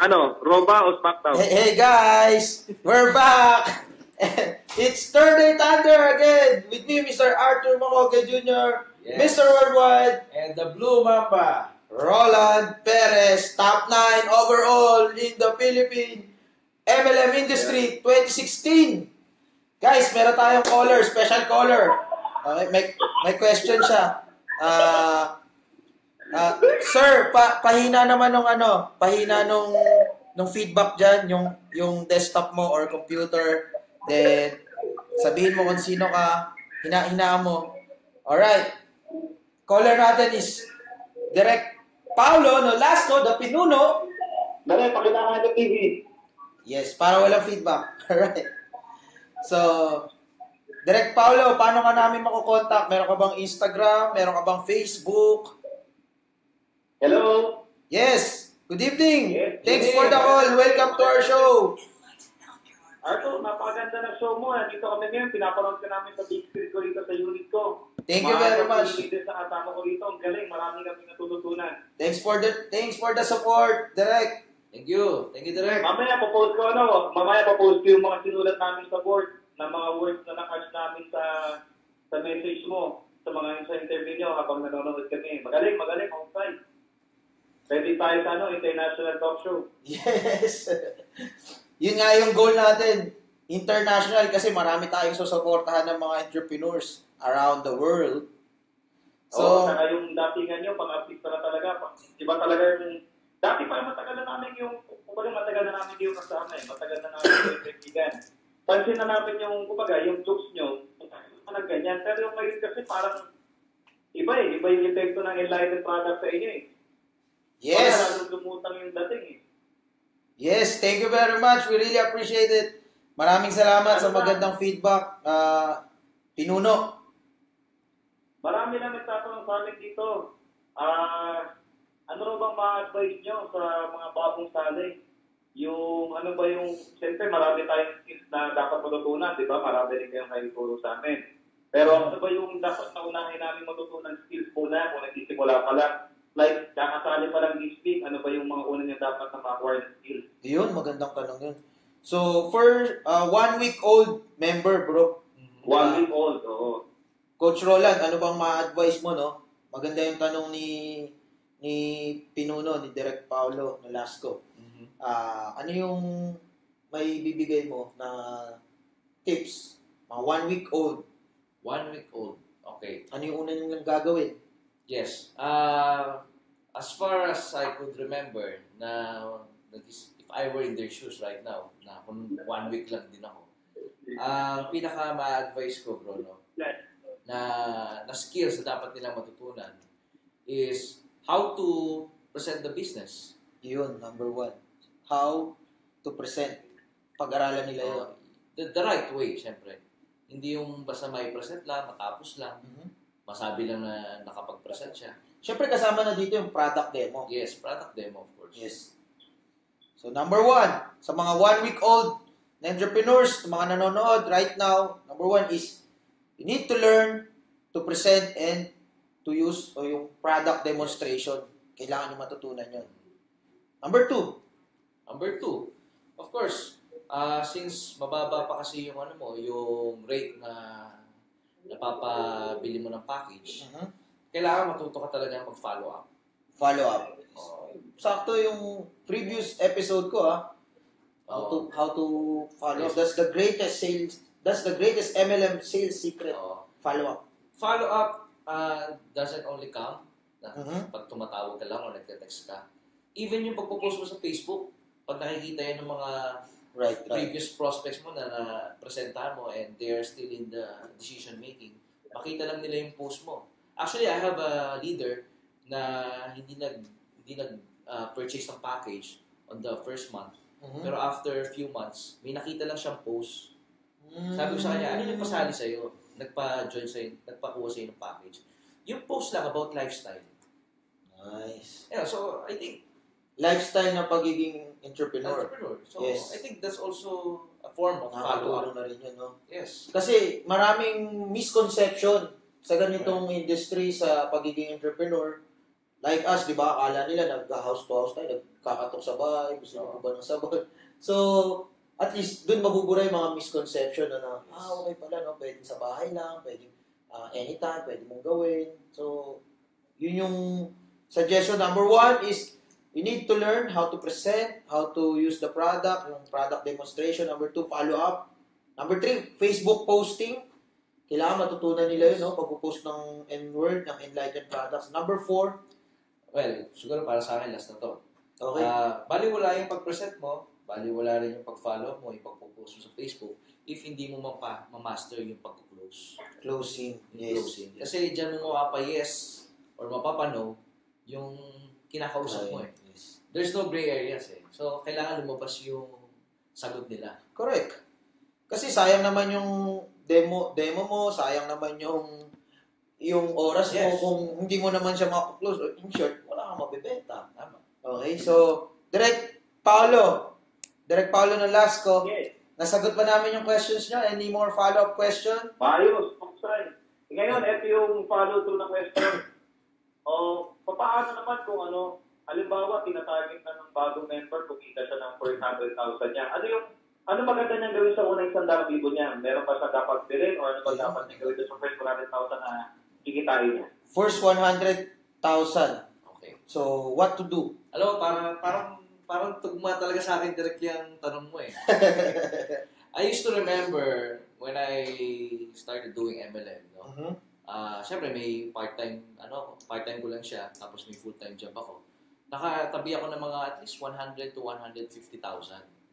Ano, Roba o SmackDown? Hey, hey guys, we're back. it's Thursday Thunder again with me, Mr. Arthur Macoke Jr., Yes. Mr. Worldwide, And the Blue Mamba. Roland Perez, top 9 overall in the Philippine MLM industry 2016. Guys, meron tayong caller, special caller. Okay, may, may question siya. Ah, ah, sir, pa, pahina naman nung ano, pahina nung nung feedback diyan, yung yung desktop mo or computer. Then sabihin mo kung sino ka, hina-hinaan mo. Alright. Caller natin is Direct Paulo Nolasco, the Pinuno. Dali, pakita ka ng TV. Yes, para walang feedback. Alright. So, Direct Paulo, paano ka namin makukontak? Meron ka bang Instagram? Meron ka bang Facebook? Hello? Yes. Good evening. Yes, Thanks good for the call. Welcome to our show. Arto, napakaganda ng show mo. Dito kami ngayon, pinapanood ka namin sa big screen ko rito sa unit ko. Thank you very much. Mga sa kasama ko rito. Ang galing, marami kami natututunan. Thanks for the thanks for the support, Direct. Thank you. Thank you, Direct. Mamaya popost ko ano, mamaya popost ko yung mga sinulat namin sa board na mga words na nakatch namin sa sa message mo sa mga sa interview nyo habang nanonood kami. Magaling, magaling, outside. Ready tayo sa ano, international talk show. Yes. Yun nga yung goal natin. International kasi marami tayong susuportahan ng mga entrepreneurs around the world. So, So, saka yung datingan nyo, pang-artista na talaga. Iba talaga yung, dati pa matagal na namin yung, kumbaga matagal na namin yung kasama eh. Matagal na namin yung kaibigan. Pansin na namin yung, kumbaga, yung jokes nyo, parang ganyan. Pero yung ngayon kasi parang, iba eh. Iba yung epekto ng enlightened product sa inyo eh. Yes. Wala, lumutang yung dating eh. Yes, thank you very much. We really appreciate it. Maraming salamat Ano sa magandang feedback. ah pinuno. Marami na nagtatanong sa amin dito. Ah, ano raw bang ma-advise nyo sa mga bagong sali? Yung ano ba yung, siyempre marami tayong skills na dapat matutunan, di ba? Marami rin kayong naituro sa amin. Pero ano ba yung dapat na unahin namin matutunan skills muna kung nagsisimula pa lang? Like, kakasali pa lang this week, ano ba yung mga una niya dapat na ma-acquire na skills? Yun, magandang tanong yun. So, for uh, one week old member, bro. One week old, oo. Coach Roland, ano bang ma-advise mo, no? Maganda yung tanong ni ni Pinuno, ni Direk Paulo Nolasco. Ah, ano yung may bibigay mo na tips? Mga one week old. One week old. Okay. Ano yung una nilang gagawin? Yes. Uh, as far as I could remember, na nag- if I were in their shoes right now, na kung one week lang din ako, ang pinaka ma-advise ko, bro, no, na, na skills na dapat nilang matutunan is how to present the business. Yun, number one. How to present. Pag-aralan nila yun. The, the right way, syempre. Hindi yung basta may present lang, matapos lang, masabi lang na nakapag-present siya. Siyempre kasama na dito yung product demo. Yes, product demo, of course. Yes. So number one, sa mga one-week-old na entrepreneurs, sa mga nanonood right now, number one is you need to learn to present and to use o yung product demonstration. Kailangan nyo matutunan yun. Number two. Number two, of course, ah since mababa pa kasi yung ano mo, yung rate na napapabili mo ng package, kailangan matuto ka talaga mag-follow up. Follow up. Sakto yung previous episode ko ah. How to how to follow up. That's the greatest sales that's the greatest MLM sales secret. Follow up. Follow up ah, doesn't only come na Mhm. pag tumatawag ka lang o nagte-text ka. Even yung pagpo-post mo sa Facebook, pag nakikita yan ng mga right, right. previous prospects mo na na-presentahan mo and they're still in the decision making, makita lang nila yung post mo. Actually, I have a leader na hindi nag hindi nag ah, purchase ng package on the first month. Mhm. Pero after a few months, may nakita lang siyang post. Mm. Sabi ko sa kanya, ano yung pasali sa'yo? Nagpa-join sa'yo, nagpakuha sa'yo ng package. Yung post lang about lifestyle. Nice. Yeah, so I think Lifestyle ng pagiging entrepreneur. entrepreneur. So yes. I think that's also a form of follow-up. Na rin yun, no? Yes. Kasi maraming misconception sa ganitong industry sa pagiging entrepreneur. Like us, di ba? Akala nila nag-house to house tayo, nagkakatok sa bahay, gusto nyo ba ng sabon. So, at least dun mabubura yung mga misconception na, na ah, okay pala, no? Pwedeng sa bahay lang, pwedeng ah, anytime, pwede mong gawin. So, yun yung suggestion. Number one is you need to learn how to present, how to use the product, yung product demonstration. Number two, follow up. Number three, Facebook posting. Kailangan matutunan nila yun, no? Pag-post ng N-word, ng enlightened products. Number four, Well, siguro para sa akin, last na to. Okay. Ah, baliwala yung pag-present mo, baliwala rin yung pag-follow mo, yung pag-post mo sa Facebook, if hindi mo mapa, ma-master yung pag-close. closing. Yes. closing. Kasi dyan mo mapapa-yes or mapapano yung kinakausap mo eh. There's no gray areas eh. So, kailangan lumabas yung sagot nila. Correct. Kasi sayang naman yung demo demo mo, sayang naman yung yung oras mo Yes. kung hindi mo naman siya makaklose. In short, wala kang mabibenta. Tama. Okay, so, Direct Paolo, Direct Paolo Nolasco, nasagot ba namin yung questions niya? Any more follow-up question? Maayos, okay. Ngayon, ito yung follow-through na question. o, paano naman kung ano, halimbawa, tinatarget na ng bagong member, kumita siya ng 400,000 niya. Ano yung, ano maganda niyang gawin sa unang isang daang libo niya? Meron pa siya dapat bilhin o ano ba dapat niya gawin sa first 100,000 na kikitain niya? First 100,000. Okay. So, what to do? Alam mo, parang, parang, parang tugma talaga sa akin direct yung tanong mo eh. I used to remember when I started doing MLM, no? Mhm. Ah, syempre may part-time ano, part-time ko lang siya tapos may full-time job ako. Nakatabi ako ng mga at least 100 to 150,000,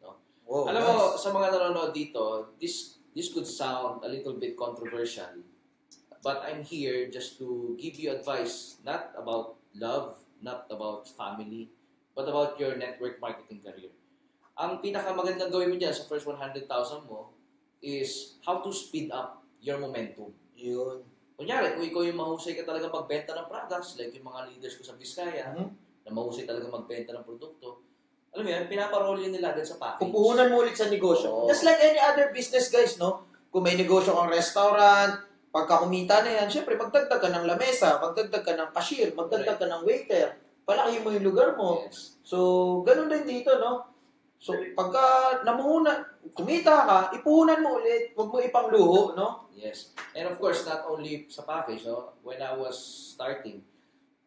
no? Wow, Alam mo, nice. sa mga nanonood dito, this this could sound a little bit controversial. but I'm here just to give you advice, not about love, not about family, but about your network marketing career. Ang pinakamagandang gawin mo dyan sa first 100,000 mo is how to speed up your momentum. Yun. Kunyari, kung ikaw yung mahusay ka talaga magbenta ng products, like yung mga leaders ko sa Vizcaya, na mahusay talaga magbenta ng produkto, alam mo yan, pinaparol yun nila agad sa package. Pupuhunan mo ulit sa negosyo. Oo. Just like any other business, guys, no? Kung may negosyo kang restaurant, pagka kumita na yan, syempre, magdagdag ka ng lamesa, magdagdag ka ng cashier, magdagdag ka ng waiter, palaki mo yung lugar mo. So, ganun din dito, no? So, pagka namuhuna, kumita ka, ipuhunan mo ulit, huwag mo ipang luho, no? Yes. And of course, not only sa package, no? when I was starting,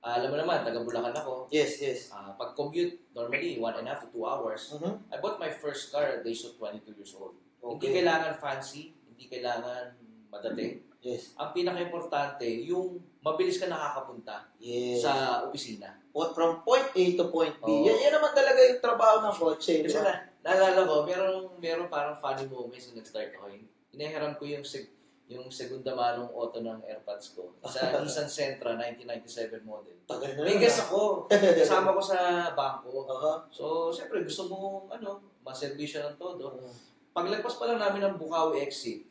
ah, alam mo naman, taga Bulacan ako. Yes, yes. Ah, pag commute, normally, one and a half to two hours. Mhm. I bought my first car at the age of 22 years old. Hindi Okay. kailangan fancy, hindi kailangan madating. Yes. Ang pinaka-importante, yung mabilis ka nakakapunta Yes. sa opisina. Point- From point A to point B. Oo. Yan, yan naman talaga yung trabaho ng kotse. Kasi ba? na, naalala ko, meron, meron parang funny moments nung nag-start ako. Inahiram ko yung seg yung segunda manong auto ng AirPods ko. Sa Nissan Sentra 1997 model. May guest ako. Kasama ko sa bangko. Uh-huh. So, siyempre, gusto mo, ano, maservisyo ng todo. Mm. Paglagpas pa lang namin ng Bukawi exit,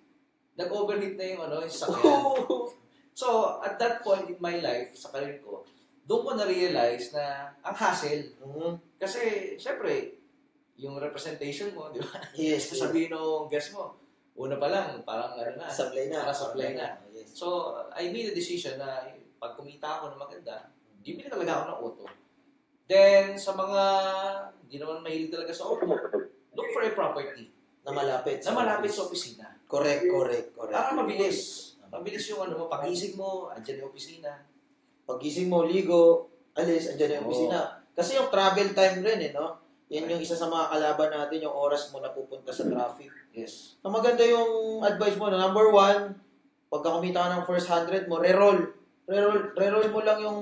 nag-overheat na yung, ano, yung sakyan. So, at that point in my life, sa career ko, doon ko na-realize na ang hassle. Mhm. Kasi, syempre, yung representation mo, di ba? Yes, Sasabihin ng guest mo, una pa lang, parang ano na. Sablay na. Nakasablay na. Yes. So, I made a decision na pag kumita ako ng maganda, bibili talaga ako ng auto. Then, sa mga hindi naman mahilig talaga sa auto, look for a property Na malapit. na malapit sa opisina. Correct, correct, correct. Para mabilis. Mabilis yung ano mo, pagising mo, andyan yung opisina. Pagising mo, ligo, alis, andyan yung opisina. Kasi yung travel time rin eh, no? Yan yung isa sa mga kalaban natin, yung oras mo na pupunta sa traffic. Yes. Na maganda yung advice mo na number one, pagka kumita ka ng first 100 mo, re-roll. Re-roll, re-roll mo lang yung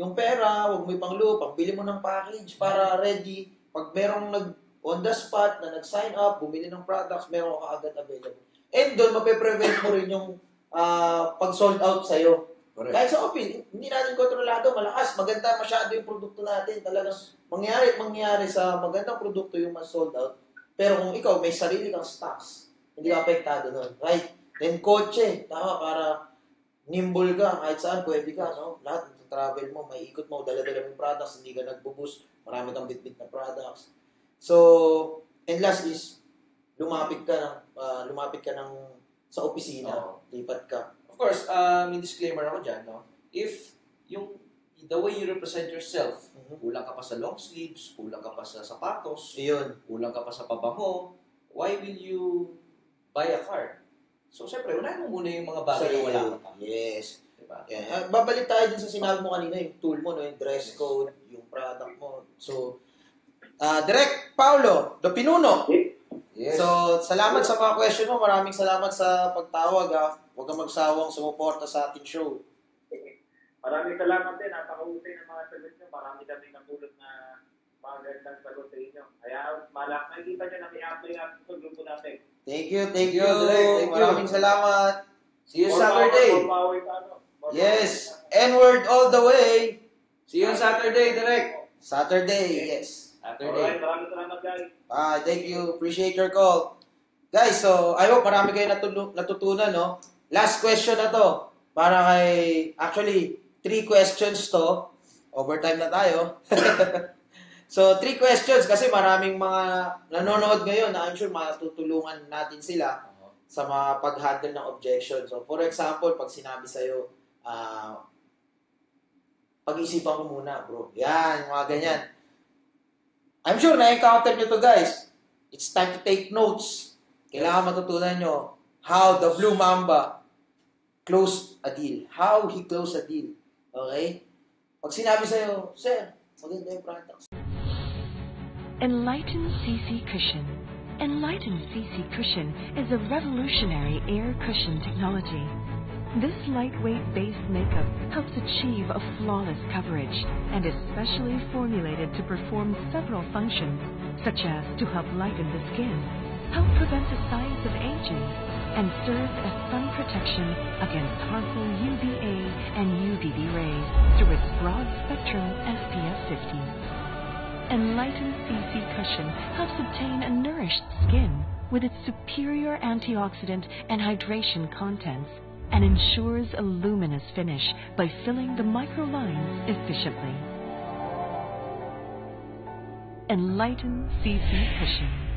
yung pera, huwag mo ipang loop, pambili mo ng package para ready. Pag merong nag on the spot na nag-sign up, bumili ng products, meron ka agad available. And doon, mape-prevent mo rin yung ah, pag sold out sa'yo. Correct. Kahit sa office, hindi natin kontrolado, malakas, maganda masyado yung produkto natin. Talagang mangyari mangyari sa magandang produkto yung mas sold out. Pero kung ikaw may sarili kang stocks, hindi ka apektado nun. Right? Then kotse, tama, para nimble ka, kahit saan pwede ka, no? Lahat ng travel mo, may ikot mo, dala-dala mo products, hindi ka nagbubus, marami kang bit-bit na products. So, and last is, lumapit ka ng, ah, lumapit ka ng sa opisina, lipat ka. Of course, uh, may disclaimer ako dyan, no? If yung the way you represent yourself, kulang ka pa sa long sleeves, kulang ka pa sa sapatos, Iyon. kulang ka pa sa pabango, why will you buy a car? So, syempre, unahin mo muna yung mga bagay na wala ka pa. Yes. Diba? Yeah. Ah, babalik tayo dun sa sinabi mo kanina, yung tool mo, no? yung dress code, yung product mo. So, ah Direct Paulo, the Pinuno. Yes. So, salamat sa mga question mo. Maraming salamat sa pagtawag. Ha. Huwag kang magsawang sumuporta sa ating show. Maraming salamat din. Napakahusay ng mga sagot nyo. Marami kami napulot na magandang sagot sa inyo. Kaya malak, nakikita nyo na may apply natin sa grupo natin. Thank you, thank Thank you. Direk. Thank you. Maraming salamat. See you More Saturday. power, more power sa ano. More Yes, N-word all the way. See you on Saturday, direct. Saturday, yes. Saturday. Alright, maraming salamat guys. Ah, thank you. Appreciate your call. Guys, so I hope marami kayo natutunan, no? Last question na to. Para kay, actually, three questions to. Overtime na tayo. so, three questions kasi maraming mga nanonood ngayon na I'm sure matutulungan natin sila sa mga pag-handle ng objection. So, for example, pag sinabi sa'yo, ah, pag-isipan ko muna, bro. Yan, mga ganyan. I'm sure na-encounter nyo to, guys. It's time to take notes. Kailangan matutunan nyo how the Blue Mamba closed a deal. How he closed a deal. Okay? Pag sinabi sa'yo, Sir, maganda yung. Enlighten CC Cushion. Enlighten CC Cushion is a revolutionary air cushion technology. This lightweight base makeup helps achieve a flawless coverage and is specially formulated to perform several functions, such as to help lighten the skin, help prevent the signs of aging, and serves as sun protection against harmful UVA and UVB rays through its broad spectrum SPF 50. Enlightened CC Cushion helps obtain a nourished skin with its superior antioxidant and hydration contents and ensures a luminous finish by filling the microlines efficiently. Enlighten CC Cushion.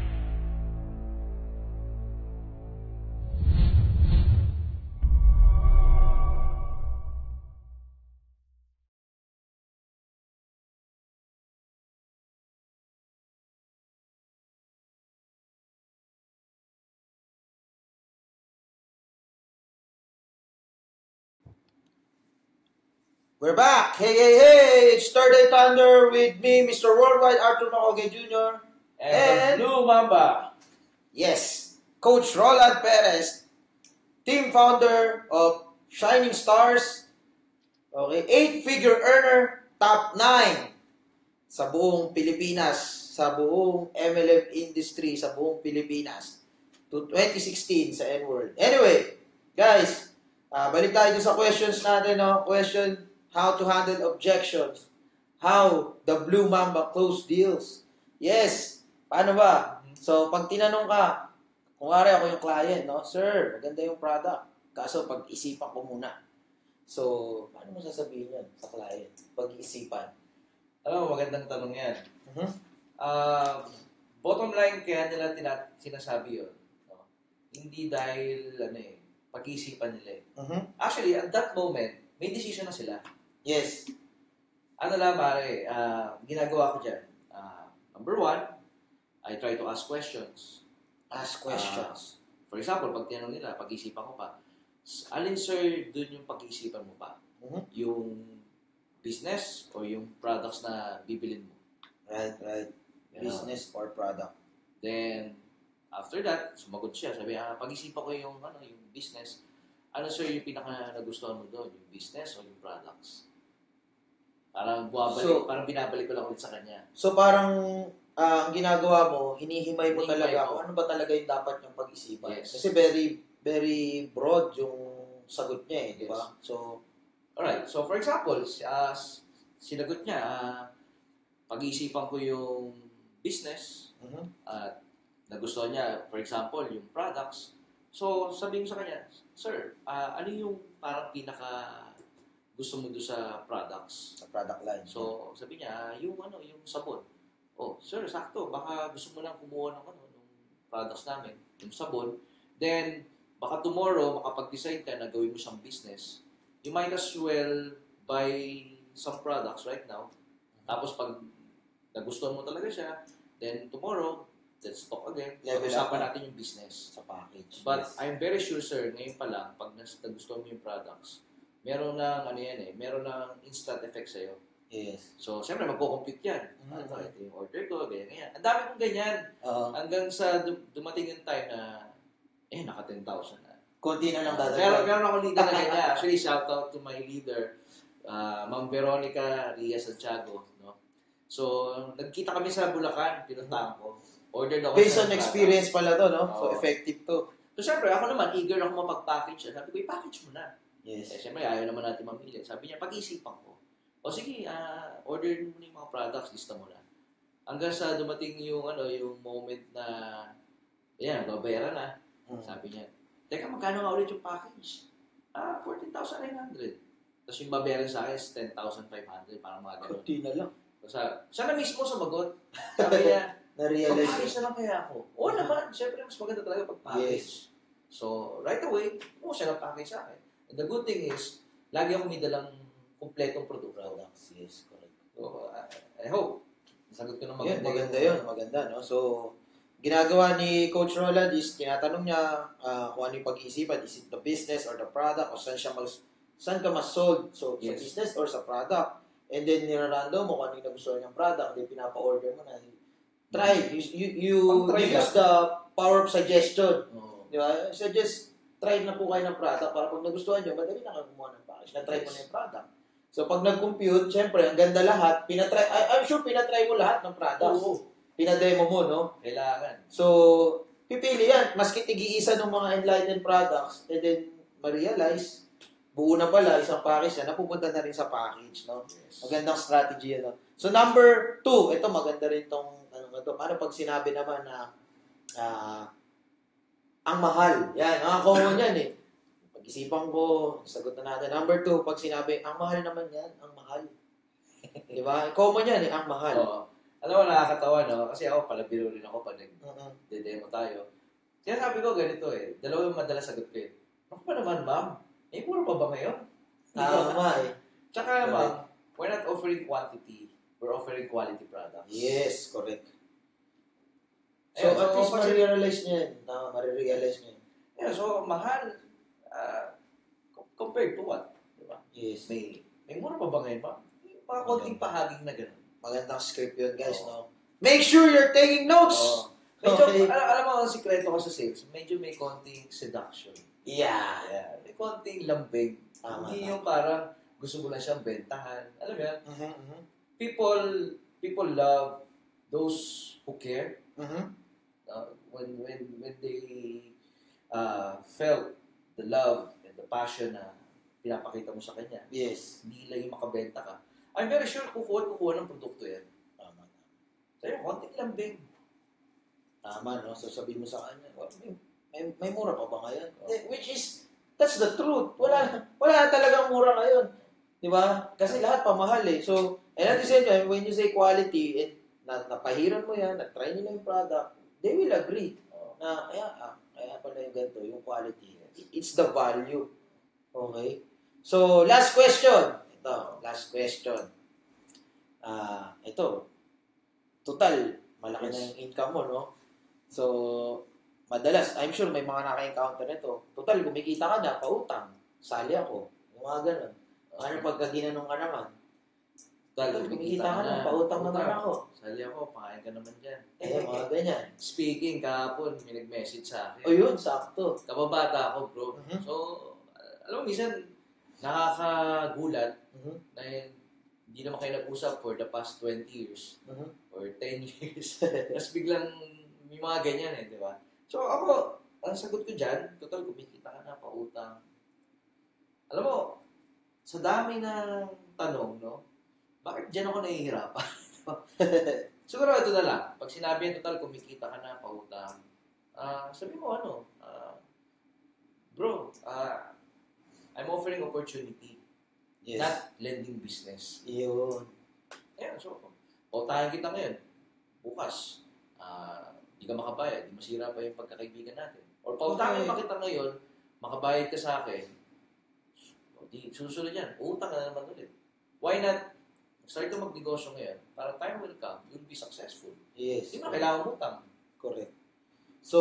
We're back! Hey, hey, hey! It's Third Day Thunder with me, Mr. Worldwide Arthur Macoge Jr. And, the Blue Mamba. Yes, Coach Roland Perez, team founder of Shining Stars. Okay, eight-figure earner, top 9 sa buong Pilipinas, sa buong MLM industry, sa buong Pilipinas. To 2016 sa N-World. Anyway, guys, ah, balik tayo sa questions natin. No? Question, how to handle objections. How the Blue Mamba close deals. Yes, paano ba? So, pag tinanong ka, kung nga ako yung client, no? Sir, maganda yung product. Kaso, pag-isipan ko muna. So, paano mo sasabihin yan sa client? Pag-iisipan. Alam mo, magandang tanong yan. Mhm. Ah, bottom line, kaya nila tina- sinasabi yun. No? Hindi dahil, ano eh, pag-iisipan nila eh. Mhm. Actually, at that moment, may decision na sila. Yes. Ano lang, pare, ah, ginagawa ko dyan. Ah, number one, I try to ask questions. Ask questions. Ah, for example, pag tinanong nila, pag-isipan ko pa, alin sir dun yung pag-isipan mo pa? Mhm. Yung business or yung products na bibilin mo? Right, right. Yeah. Business or product. Then, after that, sumagot siya. Sabi, ah, pag-isipan ko yung, ano, yung business. Ano sir yung pinaka nagustuhan mo doon? Yung business o yung products? Parang buwabalik, So- parang binabalik ko lang ulit sa kanya. So, parang ah, ang ginagawa mo, hinihimay mo Hinihimay talaga kung ano ba talaga yung dapat yung pag-isipan. Yes. Kasi very, very broad yung sagot niya eh, di ba? So, Alright, so for example, si- s- sinagot niya, ah, pag-iisipan ko yung business, mhm. at nagustuhan niya, for example, yung products. So, sabihin ko sa kanya, Sir, ah, ano yung parang pinaka gusto mo doon sa products? sa product line. So, sabi niya, yung ano, yung sabon. Oh, sir, sakto. Baka gusto mo lang kumuha ng ano, ng products namin, yung sabon. Then, baka tomorrow, makapag-decide ka na gawin mo siyang business. You might as well buy some products right now. Tapos, pag nagustuhan mo talaga siya, then tomorrow, let's talk again. Pag-usapan natin yung business. sa package. But yes. I'm very sure, sir, ngayon pa lang, pag nagustuhan mo yung products, meron ng, ano yan eh, meron ng instant effect sa'yo. yes. So, siyempre, magko-compute yan. Mhm. Ano, ito yung order ko, ganyan, ganyan. Ang dami kong ganyan. Oo. Hanggang sa dum- dumating yung time na, eh, naka 10,000 na. konti na lang Pero, dadagdag. meron ako leader na ganyan. Actually, shout out to my leader, uh, Ma'am Veronica Ria Santiago. No? So, nagkita kami sa Bulacan, pinuntahan ko. Order daw ako Based sa on experience pala to, no? So, Oo. effective to. So, syempre, ako naman, eager ako mapag-package. Sabi ko, i-package mo na. Eh, Yes. syempre, ayaw naman natin mamili. Sabi niya, pag-isipan ko. O sige, ah, order mo na yung mga products, lista mo na. Hanggang sa dumating yung, ano, yung moment na, ayan, babayaran na. Mm. Sabi niya, teka, magkano nga ulit yung package? Ah, 14,900. Tapos yung babayaran sa akin is 10,500, parang mga ganun. Konti na lang. So, siya na mismo sumagot. Sabi niya, Na-realize. Pag-package na lang kaya ako. Oo naman, syempre mas maganda talaga pag-package. Yes. So, right away, kumuha siya ng package sa akin. And the good thing is, lagi ako may dalang kumpletong produkto. Products, yes, correct. So, I, I hope, nasagot ko ng Maganda, maganda. maganda yun. Maganda, no? So, ginagawa ni Coach Roland is, tinatanong niya ah, kung ano yung pag-iisipan. Is it the business or the product? O saan siya mas, saan ka mas sold? So, sa Yes. business or sa product? And then, nirarando mo kung ano yung nagustuhan niyang product. Then, pinapa-order mo na. Try. You, you, you, you use the power of suggestion. Oo. Di ba? Suggest, try na po kayo ng product para pag nagustuhan nyo, madali na kayo gumawa ng package. Na-try mo na yung product. So, pag nag-compute, syempre, ang ganda lahat. Pinatry, I, I'm sure pinatry mo lahat ng products. Oo. Pinademo mo, no? Kailangan. So, pipili yan. Maski tig-iisa ng mga enlightened products, and then ma-realize, buo na pala, isang package na, napupunta na rin sa package, no? Magandang strategy, ano? So, number two, ito maganda rin tong, ano nga to, paano pag sinabi naman na, ah, ang mahal. Yan, mga common yan eh. Pag-isipan ko, sagot na natin. Number two, pag sinabi, ang mahal naman yan, ang mahal. Di ba? Common yan eh, ang mahal. Oo. Alam mo, nakakatawa, no? Kasi ako, palabiro rin ako pag nag-demo tayo. Kaya sabi ko ganito eh, dalawa yung madalas sagot ko eh. Ako pa naman, ma'am? Eh, puro pa ba ngayon? Tama eh. Tsaka, ma'am, we're not offering quantity. We're offering quality products. Yes, correct. So, Ayun, at so, least pag- marirealize niya yan. Tama, marirealize niya yan. Yeah, so, mahal. ah, co- compared to what? Diba? Yes. May, may mura pa ba ngayon, ma'am? Mga konting pahaging na gano'n. Magandang script yun, guys, no? Make sure you're taking notes! Oo. Medyo, Okay. alam, alam mo ang sikreto ko sa sales, medyo may konting seduction. Yeah. Yeah. May konting lambing. Tama, Hindi tama. yung parang gusto mo lang siyang bentahan. Alam mo yan? Mhm, mhm. People, people love those who care. Mhm. Uh, when, when, when they uh, felt the love and the passion na pinapakita mo sa kanya. Yes. Hindi lang yung makabenta ka. I'm very sure kukuha kukuha ng produkto yan. Tama. Sa'yo, konting lambing. Tama, no? So, sabihin mo sa kanya, "Well, may, may, may mura pa ba ngayon? Eh, Which is, that's the truth. Wala, wala na talagang mura ngayon. Di ba? Kasi lahat pamahal eh. So, and at the same time, when you say quality, and na, napahiran mo yan, na-try nila yung product, they will agree na, kaya, ah, kaya pala yung ganito, yung quality. It- It's the value. Okay? So, last question. Ito, last question. Ah, ito. Total, malaki na yung income mo, no? So, madalas, I'm sure may mga naka-encounter nito. Total, kumikita ka na, pautang. Sali ako. Yung mga ganun. Ano pagka ginanong ka naman? Total, kumikita ka na, pautang naman ako. Sali ako, pakain ka naman dyan. Eh, mga ganyan. Speaking, kahapon, may nag-message sa akin. O yun, sakto. Kababata ako, bro. Mhm. So, alam mo, minsan, nakakagulat Mhm. na hindi naman kayo nag-usap for the past 20 years Mhm. or 10 years. Tapos biglang may mga ganyan eh, di ba? So, ako, ang sagot ko dyan, total, kumikita ka na, pautang. Alam mo, sa dami ng tanong, no? Bakit dyan ako nahihirapan? Siguro ito na lang. Pag sinabi yung total, kumikita ka na, pautang. Ah, sabi mo ano, ah, bro, ah, I'm offering opportunity, Yes. not lending business. Yun. Ayan, so, pautahin kita ngayon. Bukas, ah, di ka makabayad, di masira pa yung pagkakaibigan natin. Or pautahin Okay. pa kita ngayon, makabayad ka sa akin, o di, susunod yan, utang ka na naman ulit. Why not, start ka magnegosyo ngayon, para time will come, you'll be successful. Yes. Hindi mo kailangan utang. Correct. So,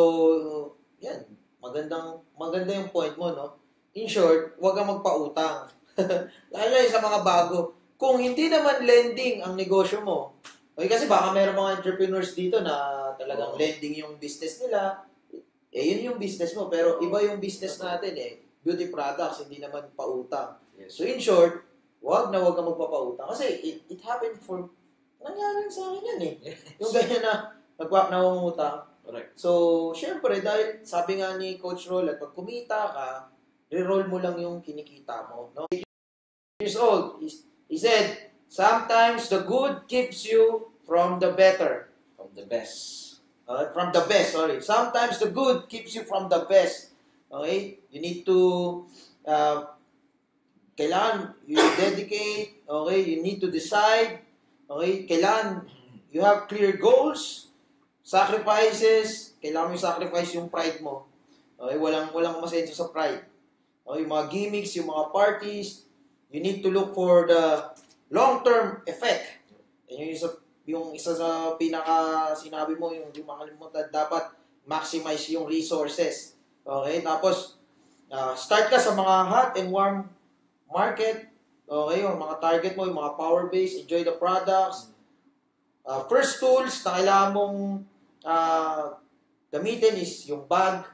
yan. Magandang, maganda yung point mo, no? In short, huwag kang magpautang. Lalo yung sa mga bago. Kung hindi naman lending ang negosyo mo, okay, kasi baka meron mga entrepreneurs dito na talagang Oo. lending yung business nila, eh yun yung business mo. Pero iba yung business natin eh. Beauty products, hindi naman pautang. Yes. So in short, wag na wag ka magpapautang. Kasi it, it happened for, nangyari sa akin yan eh. Yung ganyan na, nagwak na umutang. Correct. So, syempre, dahil sabi nga ni Coach Roland, pag kumita ka, re-roll mo lang yung kinikita mo. No? Years old, he, he said, sometimes the good keeps you from the better. From the best. Uh, from the best, sorry. Sometimes the good keeps you from the best. Okay? You need to, uh, kailangan you dedicate, okay? You need to decide, okay? Kailangan you have clear goals, sacrifices, kailangan mo sacrifice yung pride mo. Okay? Walang, walang masenso sa pride. Okay? Yung mga gimmicks, yung mga parties, you need to look for the long-term effect. Yan yung isa, yung isa sa pinaka sinabi mo, yung yung makalimutan, dapat maximize yung resources. Okay? Tapos, ah, start ka sa mga hot and warm market. Okay? Yung mga target mo, yung mga power base, enjoy the products. Ah, first tools na kailangan mong ah, gamitin is yung bag,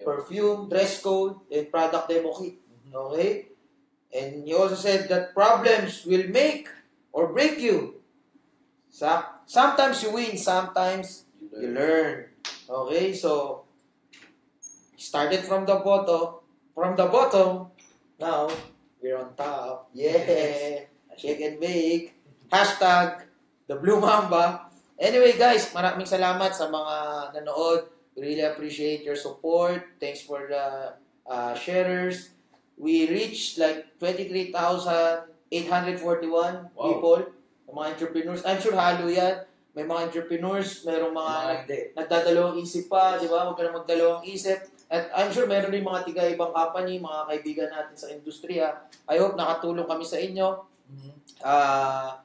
perfume, dress code, and product demo kit. Okay? And he also said that problems will make or break you. Sa sometimes you win, sometimes you learn. Okay? So, started from the bottom, from the bottom, now we're on top. Yeah. Shake and bake. Hashtag the Blue Mamba. Anyway, guys, maraming salamat sa mga nanood. We really appreciate your support. Thanks for the uh, sharers. We reached like 23,841 Wow. people, mga entrepreneurs. I'm sure halo yan. May mga entrepreneurs, merong mga nag, nagdadalawang isip pa, di ba? Huwag ka na magdalawang isip. At I'm sure meron din mga tiga ibang company, mga kaibigan natin sa industriya. I hope nakatulong kami sa inyo. Ah,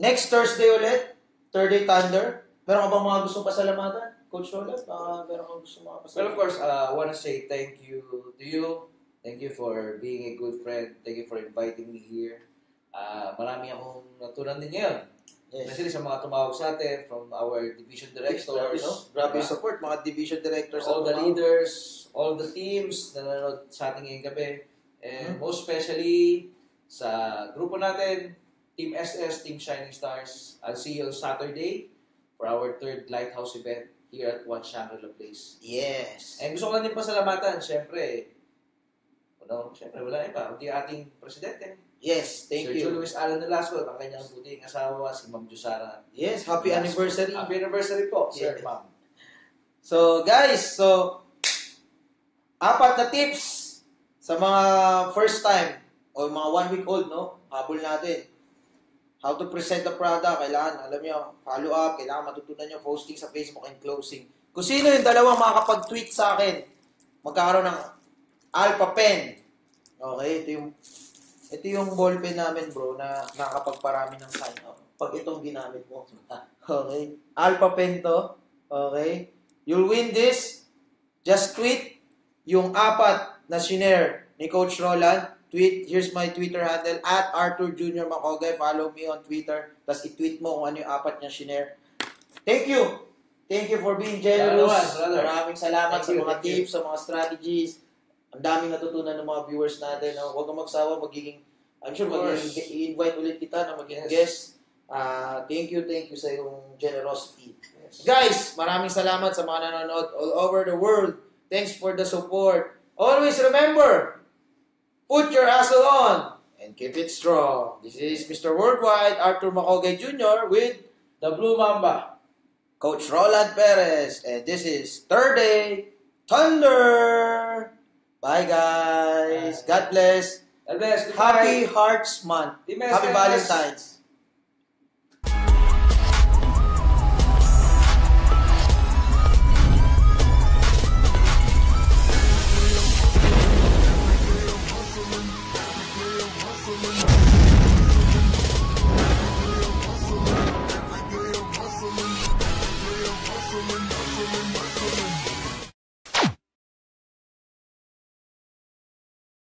next Thursday ulit, Third Day Thunder. Meron ka bang mga gusto pasalamatan? Coach Roland, uh, meron kang gusto mga Well, of course, uh, I want to say thank you to you. Thank you for being a good friend. Thank you for inviting me here. Uh, marami akong natunan din ngayon. Yes. Especially sa mga tumawag sa atin from our division directors. No? Grabe diba? yung support, mga division directors. all the leaders, all the teams na nanonood sa ating ngayong gabi. And Mhm. most especially sa grupo natin, Team SS, Team Shining Stars. I'll see you on Saturday for our third Lighthouse event here at One Shangri-La Place. Yes. And gusto ko lang din pasalamatan, syempre, ano, syempre wala iba, kundi ating presidente. Yes, thank Sir you. Joe Luis Alan Velasco, ang kanyang puting asawa, si Ma'am Jusara. Yes, happy anniversary. Happy anniversary po, Sir Yes. Ma'am. So, guys, so, apat na tips sa mga first time o mga one week old, no? Habol natin. How to present the product, kailangan, alam nyo, follow up, kailangan matutunan nyo posting sa Facebook and closing. Kung sino yung dalawang makakapag-tweet sa akin, magkakaroon ng Alpha Pen. Okay, ito yung ito yung ballpen namin, bro, na nakakapagparami ng sign up. Pag itong ginamit mo. Okay? Alpha Pen to. Okay? You'll win this. Just tweet yung apat na shinare ni Coach Roland. Tweet, here's my Twitter handle, at Arthur Junior Macogay. Follow me on Twitter. Tapos i-tweet mo kung ano yung apat niya shinare. Thank you! Thank you for being generous. Maraming salamat Thank sa mga you. tips, sa mga strategies. Ang daming natutunan ng mga viewers natin. No? Huwag kang magsawa, magiging, I'm sure magiging, i-invite ulit kita na maging Yes. guest. Ah, thank you, thank you sa iyong generosity. Guys, maraming salamat sa mga nanonood all over the world. Thanks for the support. Always remember, put your hustle on and keep it strong. This is Mr. Worldwide, Arthur Macogay Jr. with The Blue Mamba. Coach Roland Perez. And this is Third Day Thunder. Bye, guys. God bless. God bless. Goodbye. Happy Hearts Month. Happy. Valentine's.